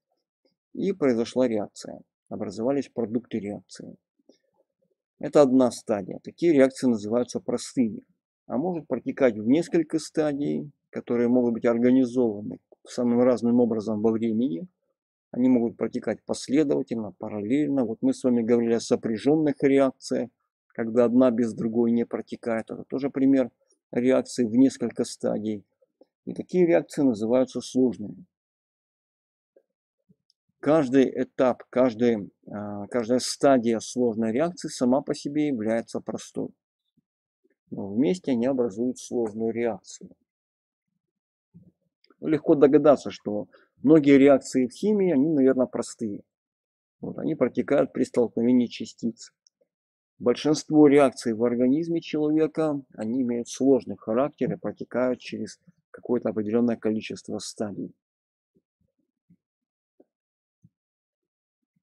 и произошла реакция. Образовались продукты реакции. Это одна стадия. Такие реакции называются простыми. А может протекать в несколько стадий, которые могут быть организованы самым разным образом во времени. Они могут протекать последовательно, параллельно. Вот мы с вами говорили о сопряженных реакциях, когда одна без другой не протекает. Это тоже пример реакции в несколько стадий. И такие реакции называются сложными каждый этап, каждый, а, каждая стадия сложной реакции сама по себе является простой. Но вместе они образуют сложную реакцию. Легко догадаться, что многие реакции в химии, они, наверное, простые. Вот, они протекают при столкновении частиц. Большинство реакций в организме человека, они имеют сложный характер и протекают через какое-то определенное количество стадий.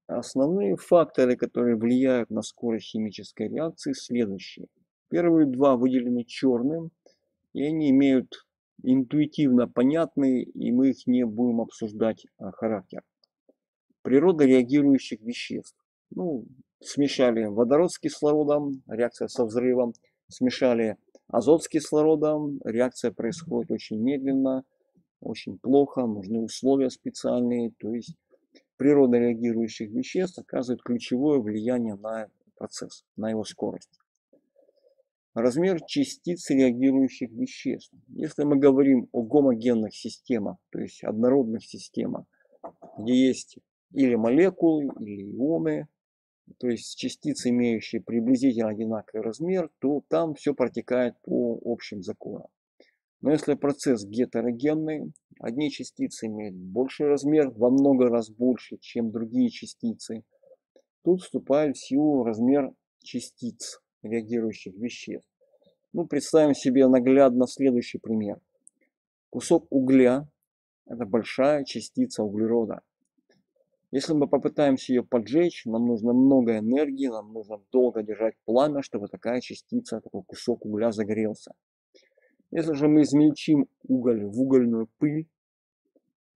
Основные факторы, которые влияют на скорость химической реакции, следующие. Первые два выделены черным, и они имеют интуитивно понятный, и мы их не будем обсуждать а, характер. Природа реагирующих веществ. Ну, смешали водород с кислородом, реакция со взрывом, смешали азот с кислородом, реакция происходит очень медленно, очень плохо, нужны условия специальные, то есть природа реагирующих веществ оказывает ключевое влияние на процесс, на его скорость. Размер частиц реагирующих веществ. Если мы говорим о гомогенных системах, то есть однородных системах, где есть или молекулы, или ионы, то есть частицы, имеющие приблизительно одинаковый размер, то там все протекает по общим законам. Но если процесс гетерогенный, одни частицы имеют больший размер, во много раз больше, чем другие частицы, тут вступает в силу размер частиц реагирующих веществ. Ну, представим себе наглядно следующий пример. Кусок угля – это большая частица углерода. Если мы попытаемся ее поджечь, нам нужно много энергии, нам нужно долго держать пламя, чтобы такая частица, такой кусок угля загорелся. Если же мы измельчим уголь в угольную пыль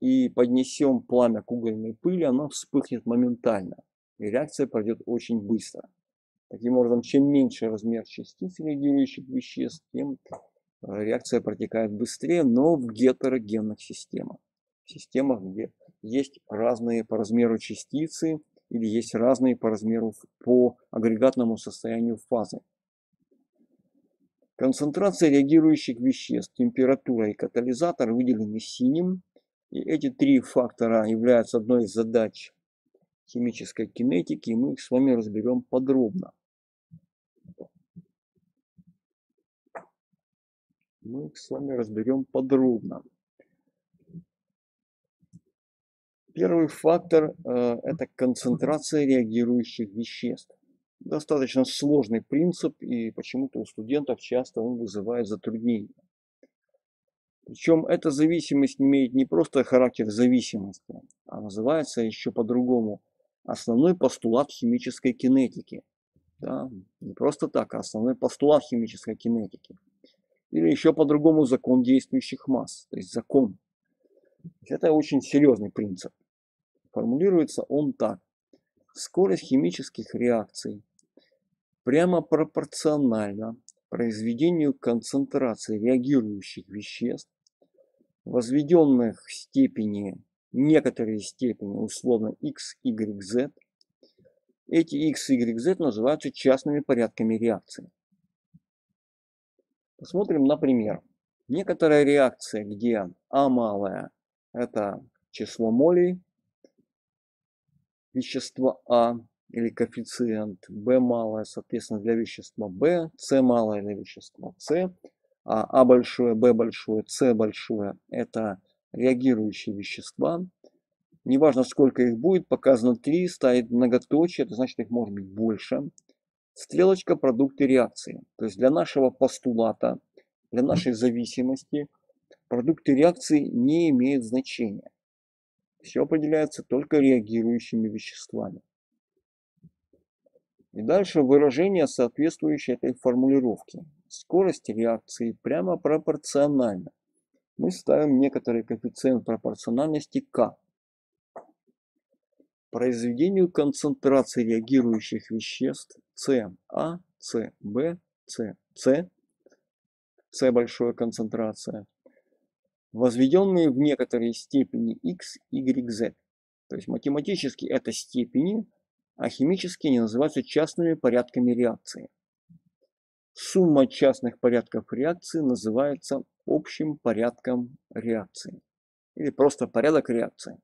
и поднесем пламя к угольной пыли, оно вспыхнет моментально. И реакция пройдет очень быстро. Таким образом, чем меньше размер частиц реагирующих веществ, тем реакция протекает быстрее, но в гетерогенных системах. В системах, где есть разные по размеру частицы или есть разные по размеру по агрегатному состоянию фазы. Концентрация реагирующих веществ, температура и катализатор выделены синим. И эти три фактора являются одной из задач химической кинетики, и мы их с вами разберем подробно. Мы их с вами разберем подробно. Первый фактор э, – это концентрация реагирующих веществ достаточно сложный принцип, и почему-то у студентов часто он вызывает затруднения. Причем эта зависимость имеет не просто характер зависимости, а называется еще по-другому основной постулат химической кинетики. Да? Не просто так, а основной постулат химической кинетики. Или еще по-другому закон действующих масс, то есть закон. Это очень серьезный принцип. Формулируется он так. Скорость химических реакций прямо пропорционально произведению концентрации реагирующих веществ, возведенных в степени некоторые степени, условно x, y, z. Эти x, y, z называются частными порядками реакции. Посмотрим на пример. Некоторая реакция, где А малая – это число молей вещества А или коэффициент, Б малая, соответственно, для вещества Б, С малая для вещества С, а А большое, Б большое, С большое – это реагирующие вещества. Неважно, сколько их будет, показано 3, ставит многоточие, это значит, их может быть больше. Стрелочка продукты реакции. То есть для нашего постулата, для нашей зависимости продукты реакции не имеют значения. Все определяется только реагирующими веществами. И дальше выражение, соответствующее этой формулировке. Скорость реакции прямо пропорциональна. Мы ставим некоторый коэффициент пропорциональности k. Произведению концентрации реагирующих веществ CA, CB, CC, C большая концентрация, возведенные в некоторой степени x, y, z. То есть математически это степени, а химически они называются частными порядками реакции. Сумма частных порядков реакции называется общим порядком реакции. Или просто порядок реакции.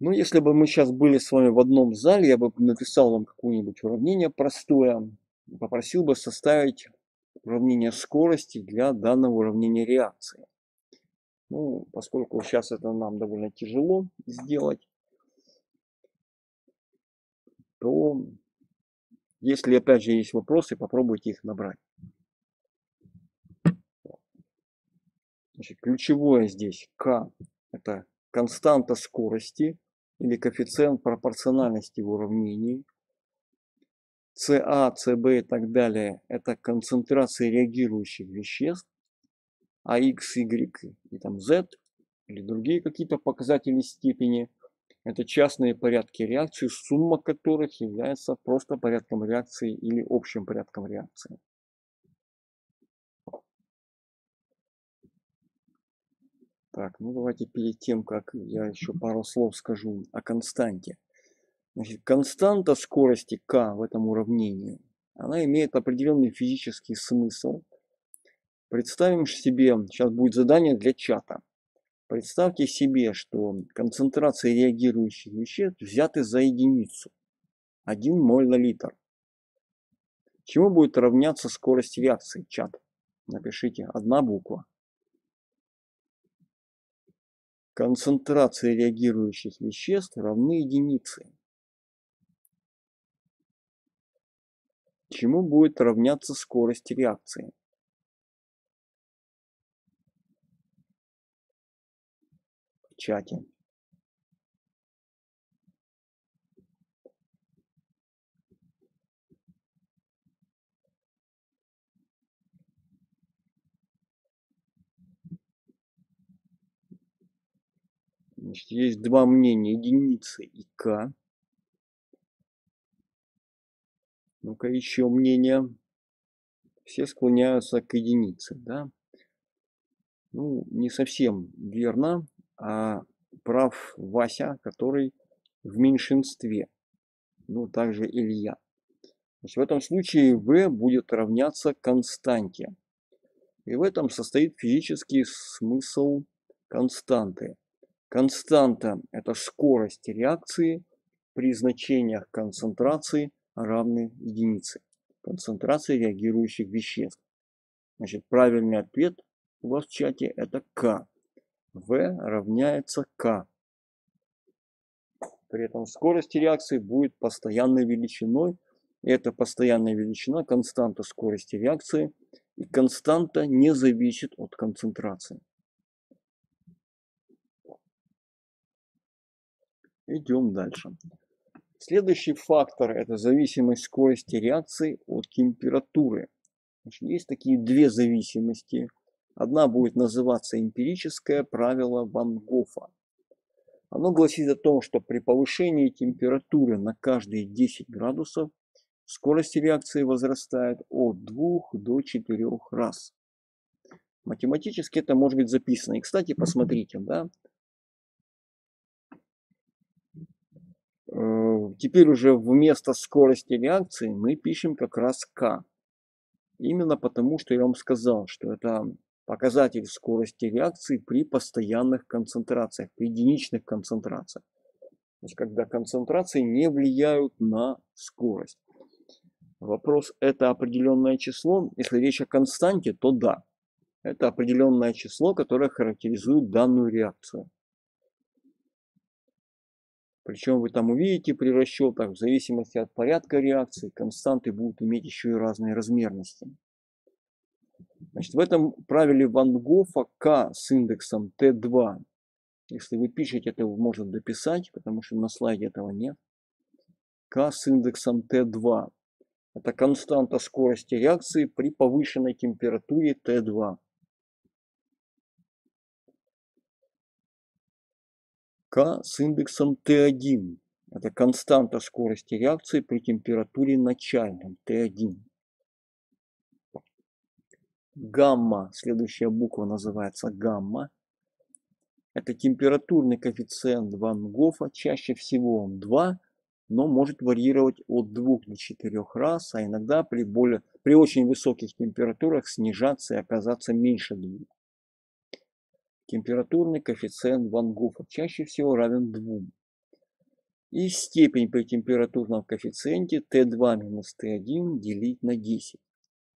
Ну, если бы мы сейчас были с вами в одном зале, я бы написал вам какое-нибудь уравнение простое, попросил бы составить уравнение скорости для данного уравнения реакции. Ну, поскольку сейчас это нам довольно тяжело сделать, то если опять же есть вопросы, попробуйте их набрать. Значит, ключевое здесь К – это константа скорости или коэффициент пропорциональности в уравнении. СА, СБ и так далее – это концентрация реагирующих веществ, а X, Y и там Z или другие какие-то показатели степени – это частные порядки реакции, сумма которых является просто порядком реакции или общим порядком реакции. Так, ну давайте перед тем, как я еще пару слов скажу о константе. Значит, константа скорости k в этом уравнении, она имеет определенный физический смысл. Представим себе, сейчас будет задание для чата. Представьте себе, что концентрация реагирующих веществ взяты за единицу. 1 моль на литр. Чему будет равняться скорость реакции, чат? Напишите, одна буква. Концентрация реагирующих веществ равны единице. Чему будет равняться скорость реакции? Чате. Значит, есть два мнения, единицы и К. Ну-ка, еще мнение. Все склоняются к единице, да? Ну, не совсем верно, а прав Вася, который в меньшинстве. Ну, также Илья. Значит, в этом случае V будет равняться константе. И в этом состоит физический смысл константы. Константа – это скорость реакции при значениях концентрации равной единице. Концентрации реагирующих веществ. Значит, правильный ответ у вас в чате – это К. В равняется К. При этом скорость реакции будет постоянной величиной. Это постоянная величина, константа скорости реакции. И константа не зависит от концентрации. Идем дальше. Следующий фактор – это зависимость скорости реакции от температуры. Есть такие две зависимости. Одна будет называться эмпирическое правило Ван Гофа. Оно гласит о том, что при повышении температуры на каждые 10 градусов скорость реакции возрастает от 2 до 4 раз. Математически это может быть записано. И, кстати, посмотрите, да, э, теперь уже вместо скорости реакции мы пишем как раз k. Именно потому, что я вам сказал, что это показатель скорости реакции при постоянных концентрациях, при единичных концентрациях. То есть, когда концентрации не влияют на скорость. Вопрос, это определенное число? Если речь о константе, то да. Это определенное число, которое характеризует данную реакцию. Причем вы там увидите при расчетах, в зависимости от порядка реакции, константы будут иметь еще и разные размерности. Значит, в этом правиле Ван Гофа k с индексом t2, если вы пишете, это можно дописать, потому что на слайде этого нет. k с индексом t2 – это константа скорости реакции при повышенной температуре t2. К с индексом Т1. Это константа скорости реакции при температуре начальном Т1. Гамма, следующая буква называется гамма. Это температурный коэффициент Ван Гофа, чаще всего он 2, но может варьировать от 2 до 4 раз, а иногда при, более, при очень высоких температурах снижаться и оказаться меньше 2. Температурный коэффициент Ван Гофа чаще всего равен 2. И степень при температурном коэффициенте Т2 минус Т1 делить на 10.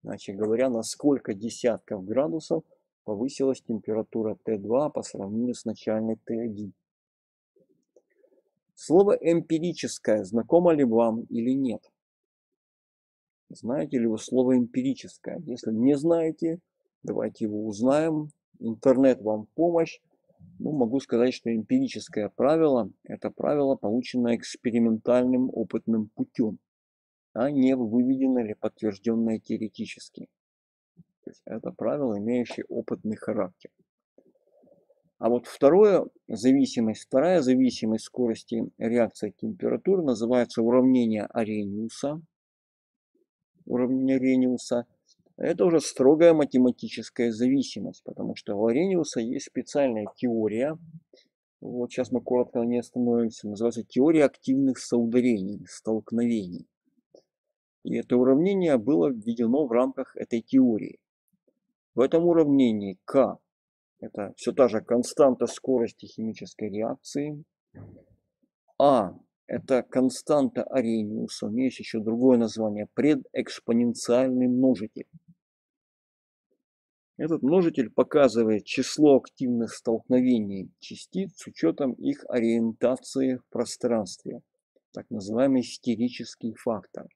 Иначе говоря, на сколько десятков градусов повысилась температура Т2 по сравнению с начальной Т1. Слово эмпирическое знакомо ли вам или нет? Знаете ли вы слово эмпирическое? Если не знаете, давайте его узнаем интернет вам помощь. Ну, могу сказать, что эмпирическое правило – это правило, полученное экспериментальным опытным путем, а не выведенное или подтвержденное теоретически. То есть это правило, имеющее опытный характер. А вот второе зависимость, вторая зависимость скорости реакции температуры называется уравнение Арениуса. Уравнение Арениуса – это уже строгая математическая зависимость, потому что у Арениуса есть специальная теория, вот сейчас мы коротко на ней остановимся, называется теория активных соударений, столкновений. И это уравнение было введено в рамках этой теории. В этом уравнении К – это все та же константа скорости химической реакции, А это константа Арениуса, у нее есть еще другое название – предэкспоненциальный множитель. Этот множитель показывает число активных столкновений частиц с учетом их ориентации в пространстве, так называемый стерический фактор.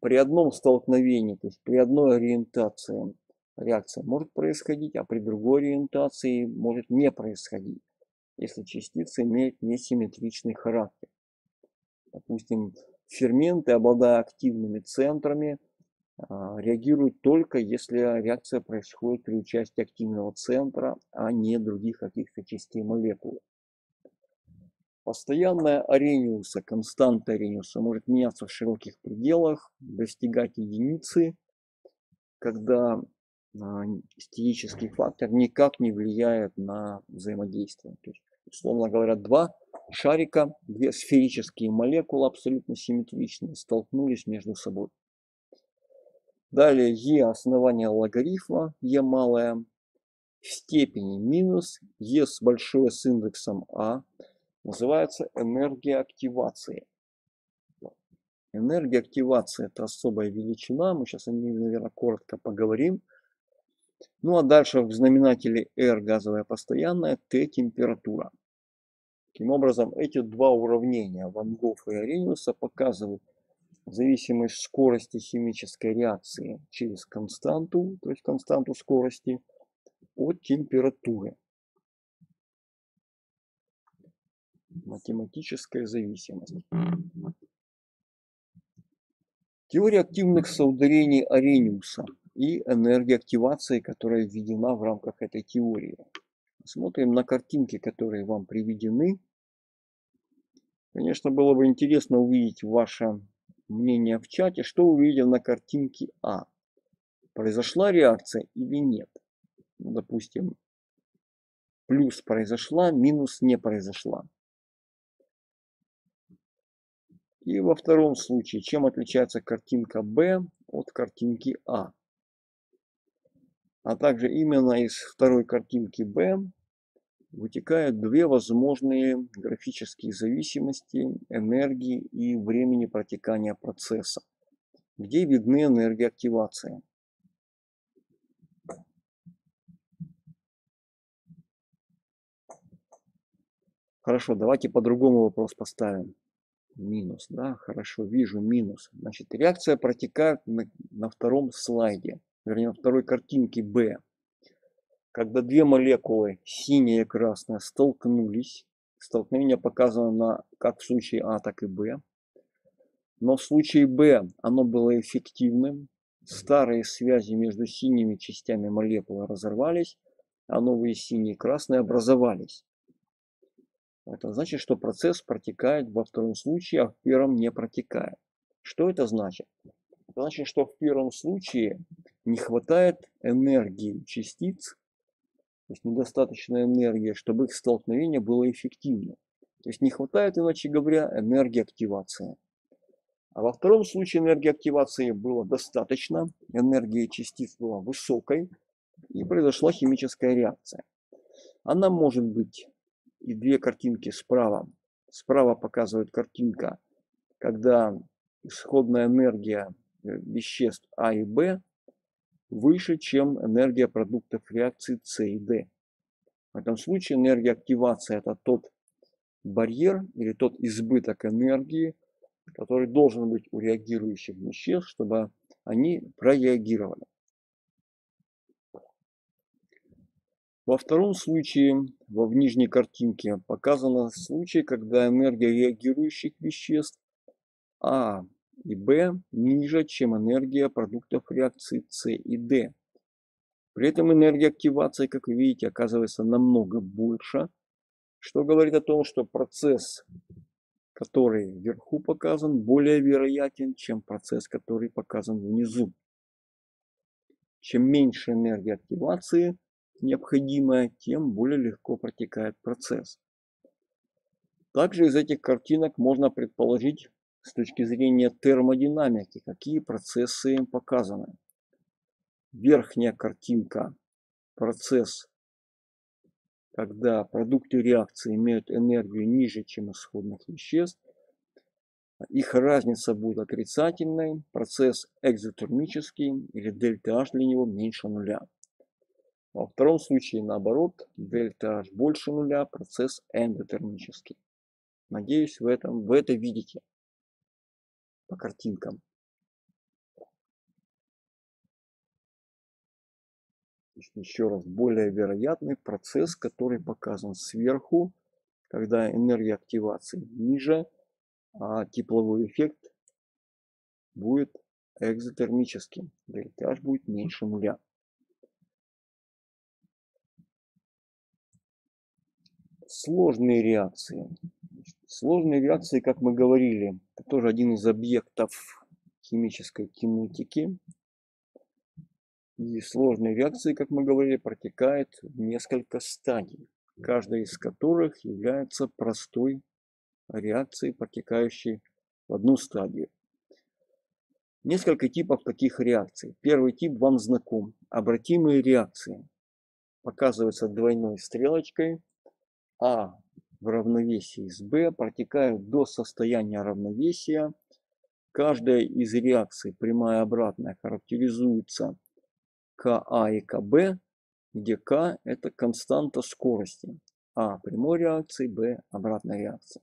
При одном столкновении, то есть при одной ориентации реакция может происходить, а при другой ориентации может не происходить, если частица имеет несимметричный характер. Допустим, ферменты, обладая активными центрами, а, реагируют только если реакция происходит при участии активного центра, а не других каких-то частей молекулы. Постоянная Арениуса, константа Арениуса может меняться в широких пределах, достигать единицы, когда а, стихический фактор никак не влияет на взаимодействие. То есть, условно говоря, два шарика, две сферические молекулы абсолютно симметричные, столкнулись между собой. Далее e основание логарифма e малое в степени минус e с большое с индексом а называется энергия активации. Энергия активации это особая величина. Мы сейчас о ней, наверное, коротко поговорим. Ну а дальше в знаменателе R газовая постоянная, T температура. Таким образом, эти два уравнения Ван Гофа и Арениуса показывают, зависимость скорости химической реакции через константу, то есть константу скорости, от температуры. Математическая зависимость. Теория активных соударений Арениуса и энергия активации, которая введена в рамках этой теории. Смотрим на картинки, которые вам приведены. Конечно, было бы интересно увидеть ваше мнение в чате, что увидел на картинке А. Произошла реакция или нет? ну, допустим, плюс произошла, минус не произошла. И во втором случае, чем отличается картинка B от картинки А? А также именно из второй картинки B вытекают две возможные графические зависимости энергии и времени протекания процесса, где видны энергии активации. Хорошо, давайте по-другому вопрос поставим. Минус, да, хорошо, вижу минус. Значит, реакция протекает на, на втором слайде, вернее, на второй картинке B. Когда две молекулы, синяя и красная, столкнулись, столкновение показано на, как в случае А, так и Б. Но в случае Б оно было эффективным. Старые связи между синими частями молекулы разорвались, а новые синие и красные образовались. Это значит, что процесс протекает во втором случае, а в первом не протекает. Что это значит? Это значит, что в первом случае не хватает энергии частиц, то есть недостаточно энергии, чтобы их столкновение было эффективным. То есть не хватает, иначе говоря, энергии активации. А во втором случае энергии активации было достаточно, энергия частиц была высокой, и произошла химическая реакция. Она может быть и две картинки справа. Справа показывает картинка, когда исходная энергия э, веществ А и Б выше, чем энергия продуктов реакции С и Д. В этом случае энергия активации это тот барьер или тот избыток энергии, который должен быть у реагирующих веществ, чтобы они прореагировали. Во втором случае, во в нижней картинке, показан случай, когда энергия реагирующих веществ А и Б ниже, чем энергия продуктов реакции С и Д. При этом энергия активации, как вы видите, оказывается намного больше, что говорит о том, что процесс, который вверху показан, более вероятен, чем процесс, который показан внизу. Чем меньше энергии активации, необходимое, тем более легко протекает процесс. Также из этих картинок можно предположить с точки зрения термодинамики, какие процессы им показаны. Верхняя картинка – процесс, когда продукты реакции имеют энергию ниже, чем исходных веществ. Их разница будет отрицательной, процесс экзотермический или дельта H для него меньше нуля. Во втором случае, наоборот, дельта H больше нуля, процесс эндотермический. Надеюсь, в этом, вы это видите по картинкам. Еще раз, более вероятный процесс, который показан сверху, когда энергия активации ниже, а тепловой эффект будет экзотермическим. Дельта будет меньше нуля. Сложные реакции. Сложные реакции, как мы говорили, это тоже один из объектов химической кинетики. И сложные реакции, как мы говорили, протекают в несколько стадий, каждая из которых является простой реакцией, протекающей в одну стадию. Несколько типов таких реакций. Первый тип вам знаком. Обратимые реакции. Показываются двойной стрелочкой – а в равновесии с Б протекают до состояния равновесия. Каждая из реакций, прямая и обратная, характеризуется КА и КБ, где К – это константа скорости, А – прямой реакции, Б – обратной реакции.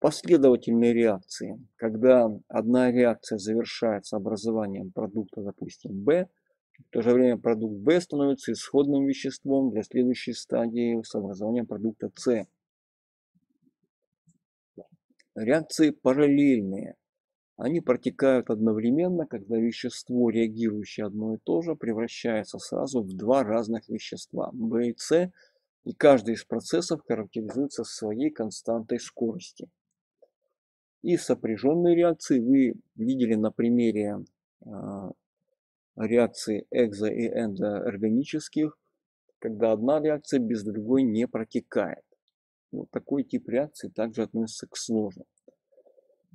Последовательные реакции, когда одна реакция завершается образованием продукта, допустим, В, в то же время продукт В становится исходным веществом для следующей стадии с образованием продукта С. Реакции параллельные. Они протекают одновременно, когда вещество, реагирующее одно и то же, превращается сразу в два разных вещества В и С, и каждый из процессов характеризуется своей константой скорости. И сопряженные реакции вы видели на примере реакции экзо- и эндоорганических, когда одна реакция без другой не протекает. Вот такой тип реакции также относится к сложным.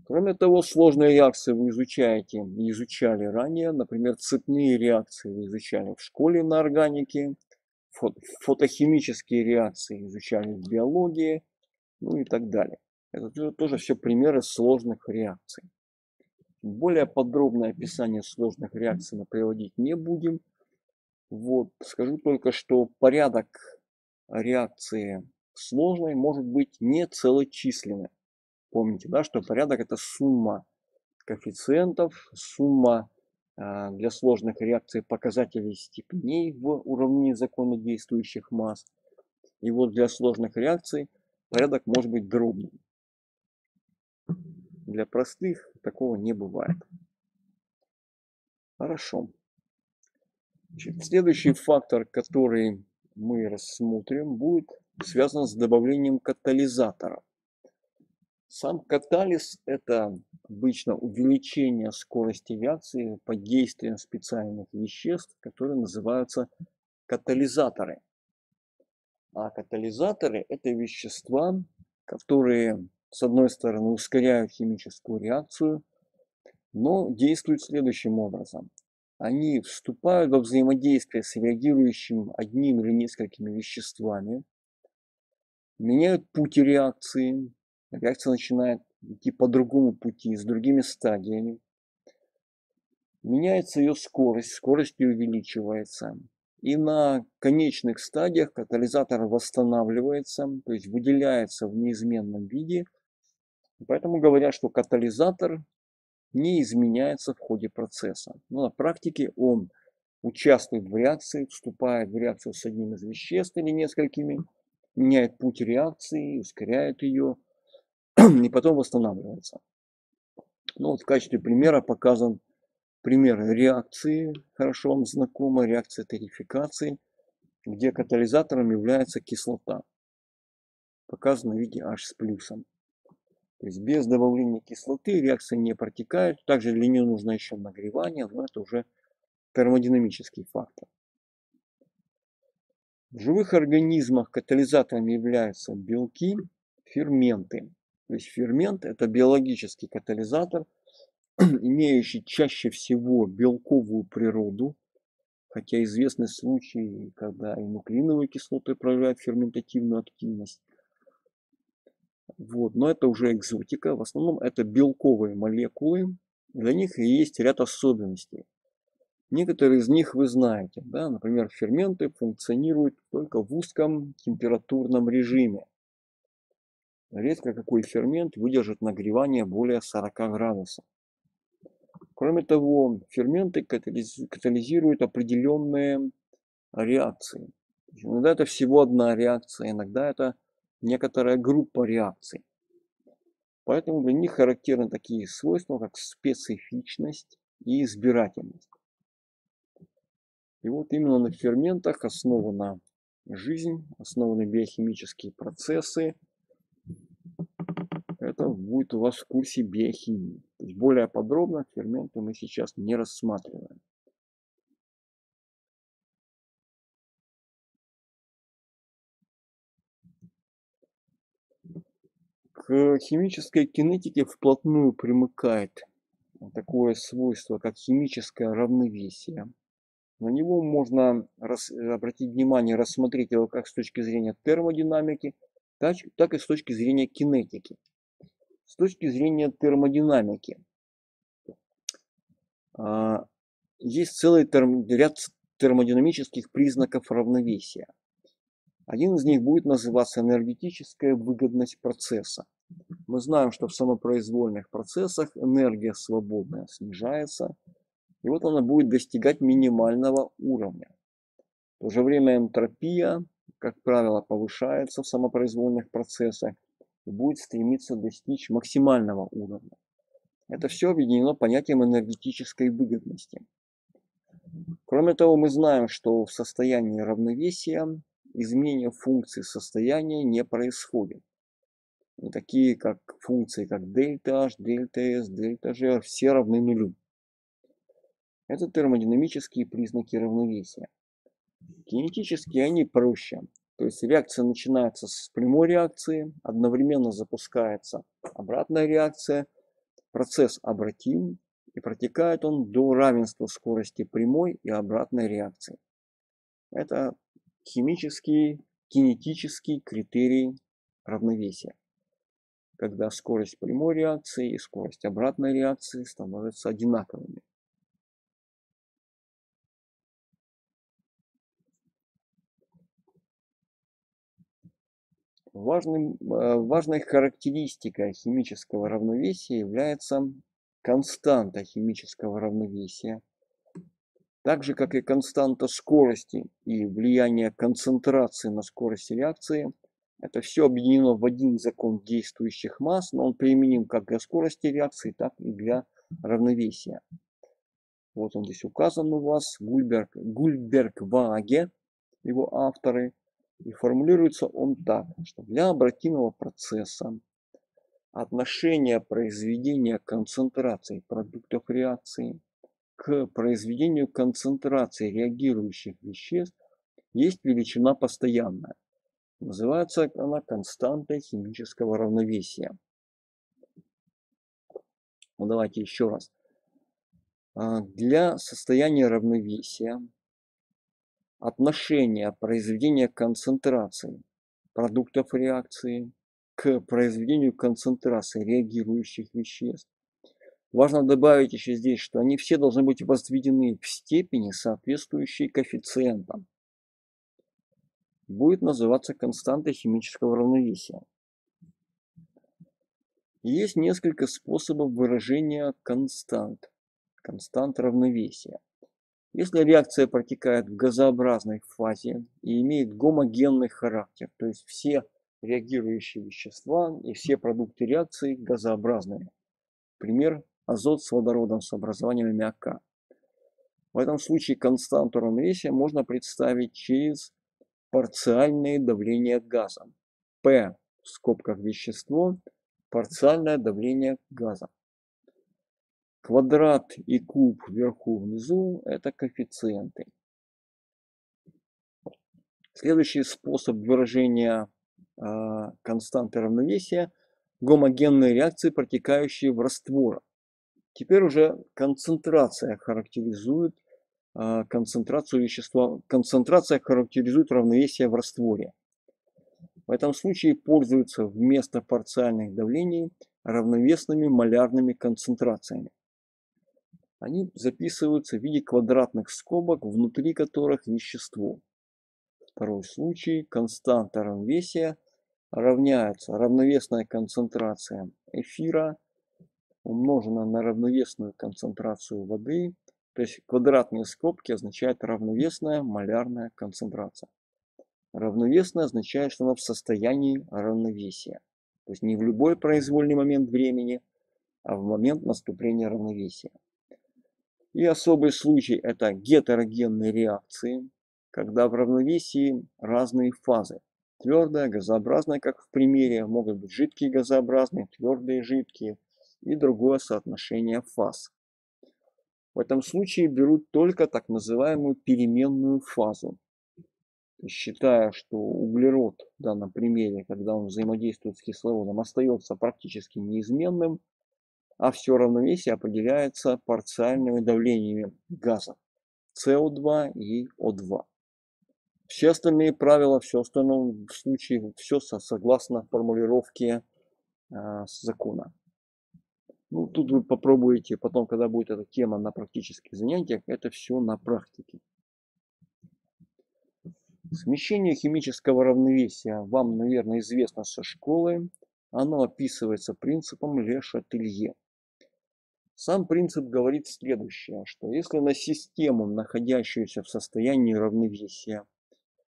Кроме того, сложные реакции вы изучаете изучали ранее. Например, цепные реакции вы изучали в школе на органике. Фотохимические реакции изучали в биологии. Ну и так далее. Это тоже все примеры сложных реакций. Более подробное описание сложных реакций мы приводить не будем. Вот, скажу только, что порядок реакции сложной может быть не целочисленным. Помните, да, что порядок это сумма коэффициентов, сумма э, для сложных реакций показателей степеней в уравнении закона действующих масс. И вот для сложных реакций порядок может быть дробным. Для простых такого не бывает. Хорошо. Значит, следующий фактор, который мы рассмотрим, будет связан с добавлением катализатора. Сам катализ – это обычно увеличение скорости реакции под действием специальных веществ, которые называются катализаторы. А катализаторы – это вещества, которые, с одной стороны, ускоряют химическую реакцию, но действуют следующим образом. Они вступают во взаимодействие с реагирующим одним или несколькими веществами, меняют путь реакции, реакция начинает идти по другому пути, с другими стадиями. Меняется ее скорость, скорость увеличивается. И на конечных стадиях катализатор восстанавливается, то есть выделяется в неизменном виде. Поэтому говорят, что катализатор не изменяется в ходе процесса. Но на практике он участвует в реакции, вступает в реакцию с одним из веществ или несколькими, меняет путь реакции, ускоряет ее, <clears throat> и потом восстанавливается. Ну, вот в качестве примера показан пример реакции, хорошо вам знакома, реакция тарификации, где катализатором является кислота. Показано в виде H с плюсом. То есть без добавления кислоты реакция не протекает. Также для нее нужно еще нагревание, но это уже термодинамический фактор. В живых организмах катализаторами являются белки, ферменты. То есть фермент – это биологический катализатор, <clears throat> имеющий чаще всего белковую природу, хотя известны случаи, когда и нуклеиновые кислоты проявляют ферментативную активность. Вот, но это уже экзотика. В основном это белковые молекулы. Для них есть ряд особенностей. Некоторые из них вы знаете. Да? Например, ферменты функционируют только в узком температурном режиме. Редко какой фермент выдержит нагревание более 40 градусов. Кроме того, ферменты катализируют определенные реакции. Иногда это всего одна реакция, иногда это некоторая группа реакций. Поэтому для них характерны такие свойства, как специфичность и избирательность. И вот именно на ферментах основана жизнь, основаны биохимические процессы, это будет у вас в курсе биохимии. То есть более подробно ферменты мы сейчас не рассматриваем. К химической кинетике вплотную примыкает такое свойство, как химическое равновесие. На него можно рас, обратить внимание, рассмотреть его как с точки зрения термодинамики, так, так и с точки зрения кинетики с точки зрения термодинамики. А, есть целый терм, ряд термодинамических признаков равновесия. Один из них будет называться энергетическая выгодность процесса. Мы знаем, что в самопроизвольных процессах энергия свободная снижается, и вот она будет достигать минимального уровня. В то же время энтропия, как правило, повышается в самопроизвольных процессах, и будет стремиться достичь максимального уровня. Это все объединено понятием энергетической выгодности. Кроме того, мы знаем, что в состоянии равновесия изменения функции состояния не происходит. И такие как функции, как дельта h, дельта s, дельта g, все равны нулю. Это термодинамические признаки равновесия. Кинетические они проще. То есть реакция начинается с прямой реакции, одновременно запускается обратная реакция, процесс обратим и протекает он до равенства скорости прямой и обратной реакции. Это химический, кинетический критерий равновесия, когда скорость прямой реакции и скорость обратной реакции становятся одинаковыми. Важным, э, важной характеристикой химического равновесия является константа химического равновесия, так же как и константа скорости и влияние концентрации на скорость реакции. Это все объединено в один закон действующих масс, но он применим как для скорости реакции, так и для равновесия. Вот он здесь указан у вас, Гульберг, Гульберг Ваге, его авторы – и формулируется он так, что для обратимого процесса отношение произведения концентрации продуктов реакции к произведению концентрации реагирующих веществ есть величина постоянная. Называется она константой химического равновесия. Ну, давайте еще раз. А, для состояния равновесия отношение произведения концентрации продуктов реакции к произведению концентрации реагирующих веществ. Важно добавить еще здесь, что они все должны быть возведены в степени, соответствующей коэффициентам. Будет называться константой химического равновесия. Есть несколько способов выражения констант, констант равновесия. Если реакция протекает в газообразной фазе и имеет гомогенный характер, то есть все реагирующие вещества и все продукты реакции газообразные. Пример – азот с водородом с образованием аммиака. В этом случае константу равновесия можно представить через парциальное давление газа. P в скобках вещество, парциальное давление газа. Квадрат и куб вверху внизу – это коэффициенты. Следующий способ выражения э, константы равновесия – гомогенные реакции, протекающие в растворах. Теперь уже концентрация характеризует концентрацию вещества. Концентрация характеризует равновесие в растворе. В этом случае пользуются вместо парциальных давлений равновесными малярными концентрациями. Они записываются в виде квадратных скобок, внутри которых вещество. Второй случай. Константа равновесия равняется равновесная концентрация эфира умножена на равновесную концентрацию воды. То есть квадратные скобки означают равновесная малярная концентрация. Равновесная означает, что она в состоянии равновесия. То есть не в любой произвольный момент времени, а в момент наступления равновесия. И особый случай – это гетерогенные реакции, когда в равновесии разные фазы. Твердая, газообразная, как в примере, могут быть жидкие газообразные, твердые жидкие и другое соотношение фаз. В этом случае берут только так называемую переменную фазу. Считая, что углерод в данном примере, когда он взаимодействует с кислородом, остается практически неизменным, а все равновесие определяется парциальными давлениями газа СО2 и О2. Все остальные правила, все остальное в случае, все согласно формулировке э, закона. Ну, тут вы попробуете потом, когда будет эта тема на практических занятиях, это все на практике. Смещение химического равновесия вам, наверное, известно со школы. Оно описывается принципом Ле-Шателье. Сам принцип говорит следующее, что если на систему, находящуюся в состоянии равновесия,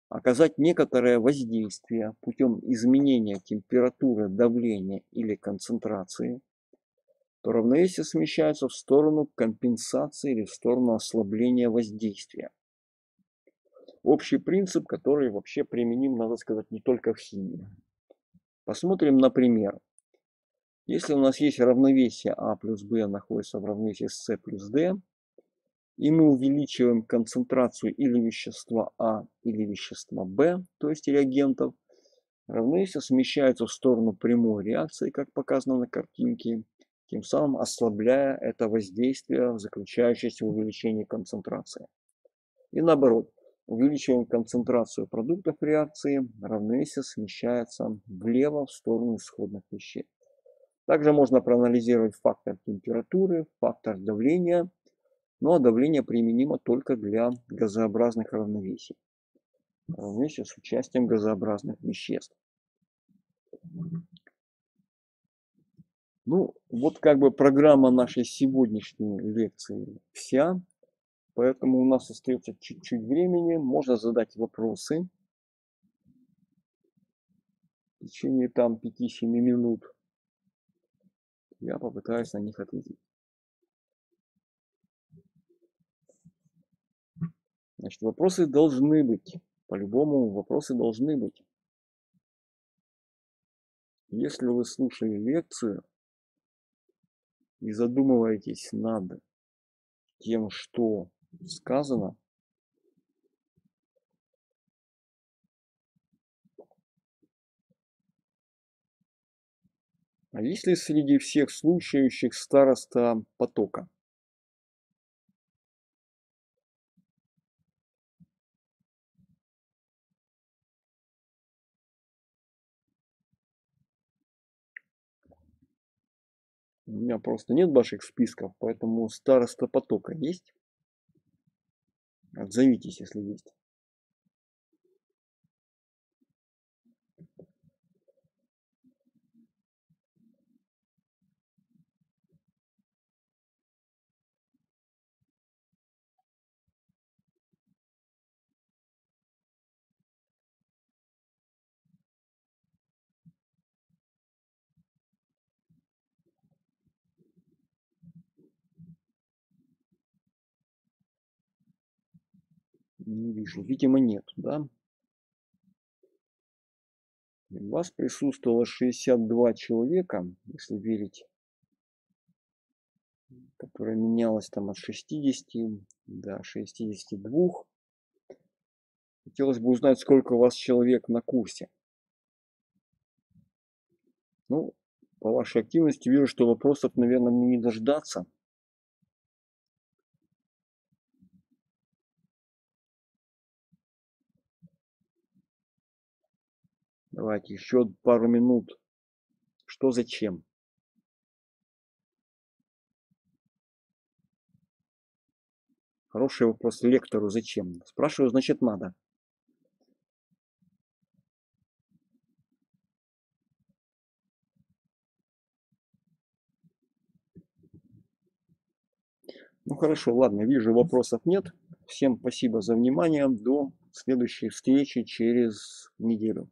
оказать некоторое воздействие путем изменения температуры, давления или концентрации, то равновесие смещается в сторону компенсации или в сторону ослабления воздействия. Общий принцип, который вообще применим, надо сказать, не только в химии. Посмотрим на пример. Если у нас есть равновесие А плюс Б находится в равновесии с С плюс Д, и мы увеличиваем концентрацию или вещества А, или вещества Б, то есть реагентов, равновесие смещается в сторону прямой реакции, как показано на картинке, тем самым ослабляя это воздействие, заключающееся в увеличении концентрации. И наоборот, увеличиваем концентрацию продуктов реакции, равновесие смещается влево в сторону исходных веществ. Также можно проанализировать фактор температуры, фактор давления, но давление применимо только для газообразных равновесий. Равновесие с участием газообразных веществ. Ну, вот как бы программа нашей сегодняшней лекции вся. Поэтому у нас остается чуть-чуть времени. Можно задать вопросы. В течение там 5-7 минут я попытаюсь на них ответить. Значит, вопросы должны быть. По-любому вопросы должны быть. Если вы слушали лекцию, и задумываетесь над тем, что сказано, а есть ли среди всех слушающих староста потока? У меня просто нет ваших списков, поэтому староста потока есть? Отзовитесь, если есть. Не вижу. Видимо, нет, да? У вас присутствовало 62 человека, если верить, которая менялась там от 60 до 62. Хотелось бы узнать, сколько у вас человек на курсе. Ну, по вашей активности вижу, что вопросов, наверное, мне не дождаться. Давайте еще пару минут. Что зачем? Хороший вопрос лектору зачем? Спрашиваю, значит надо. Ну хорошо, ладно, вижу, вопросов нет. Всем спасибо за внимание. До следующей встречи через неделю.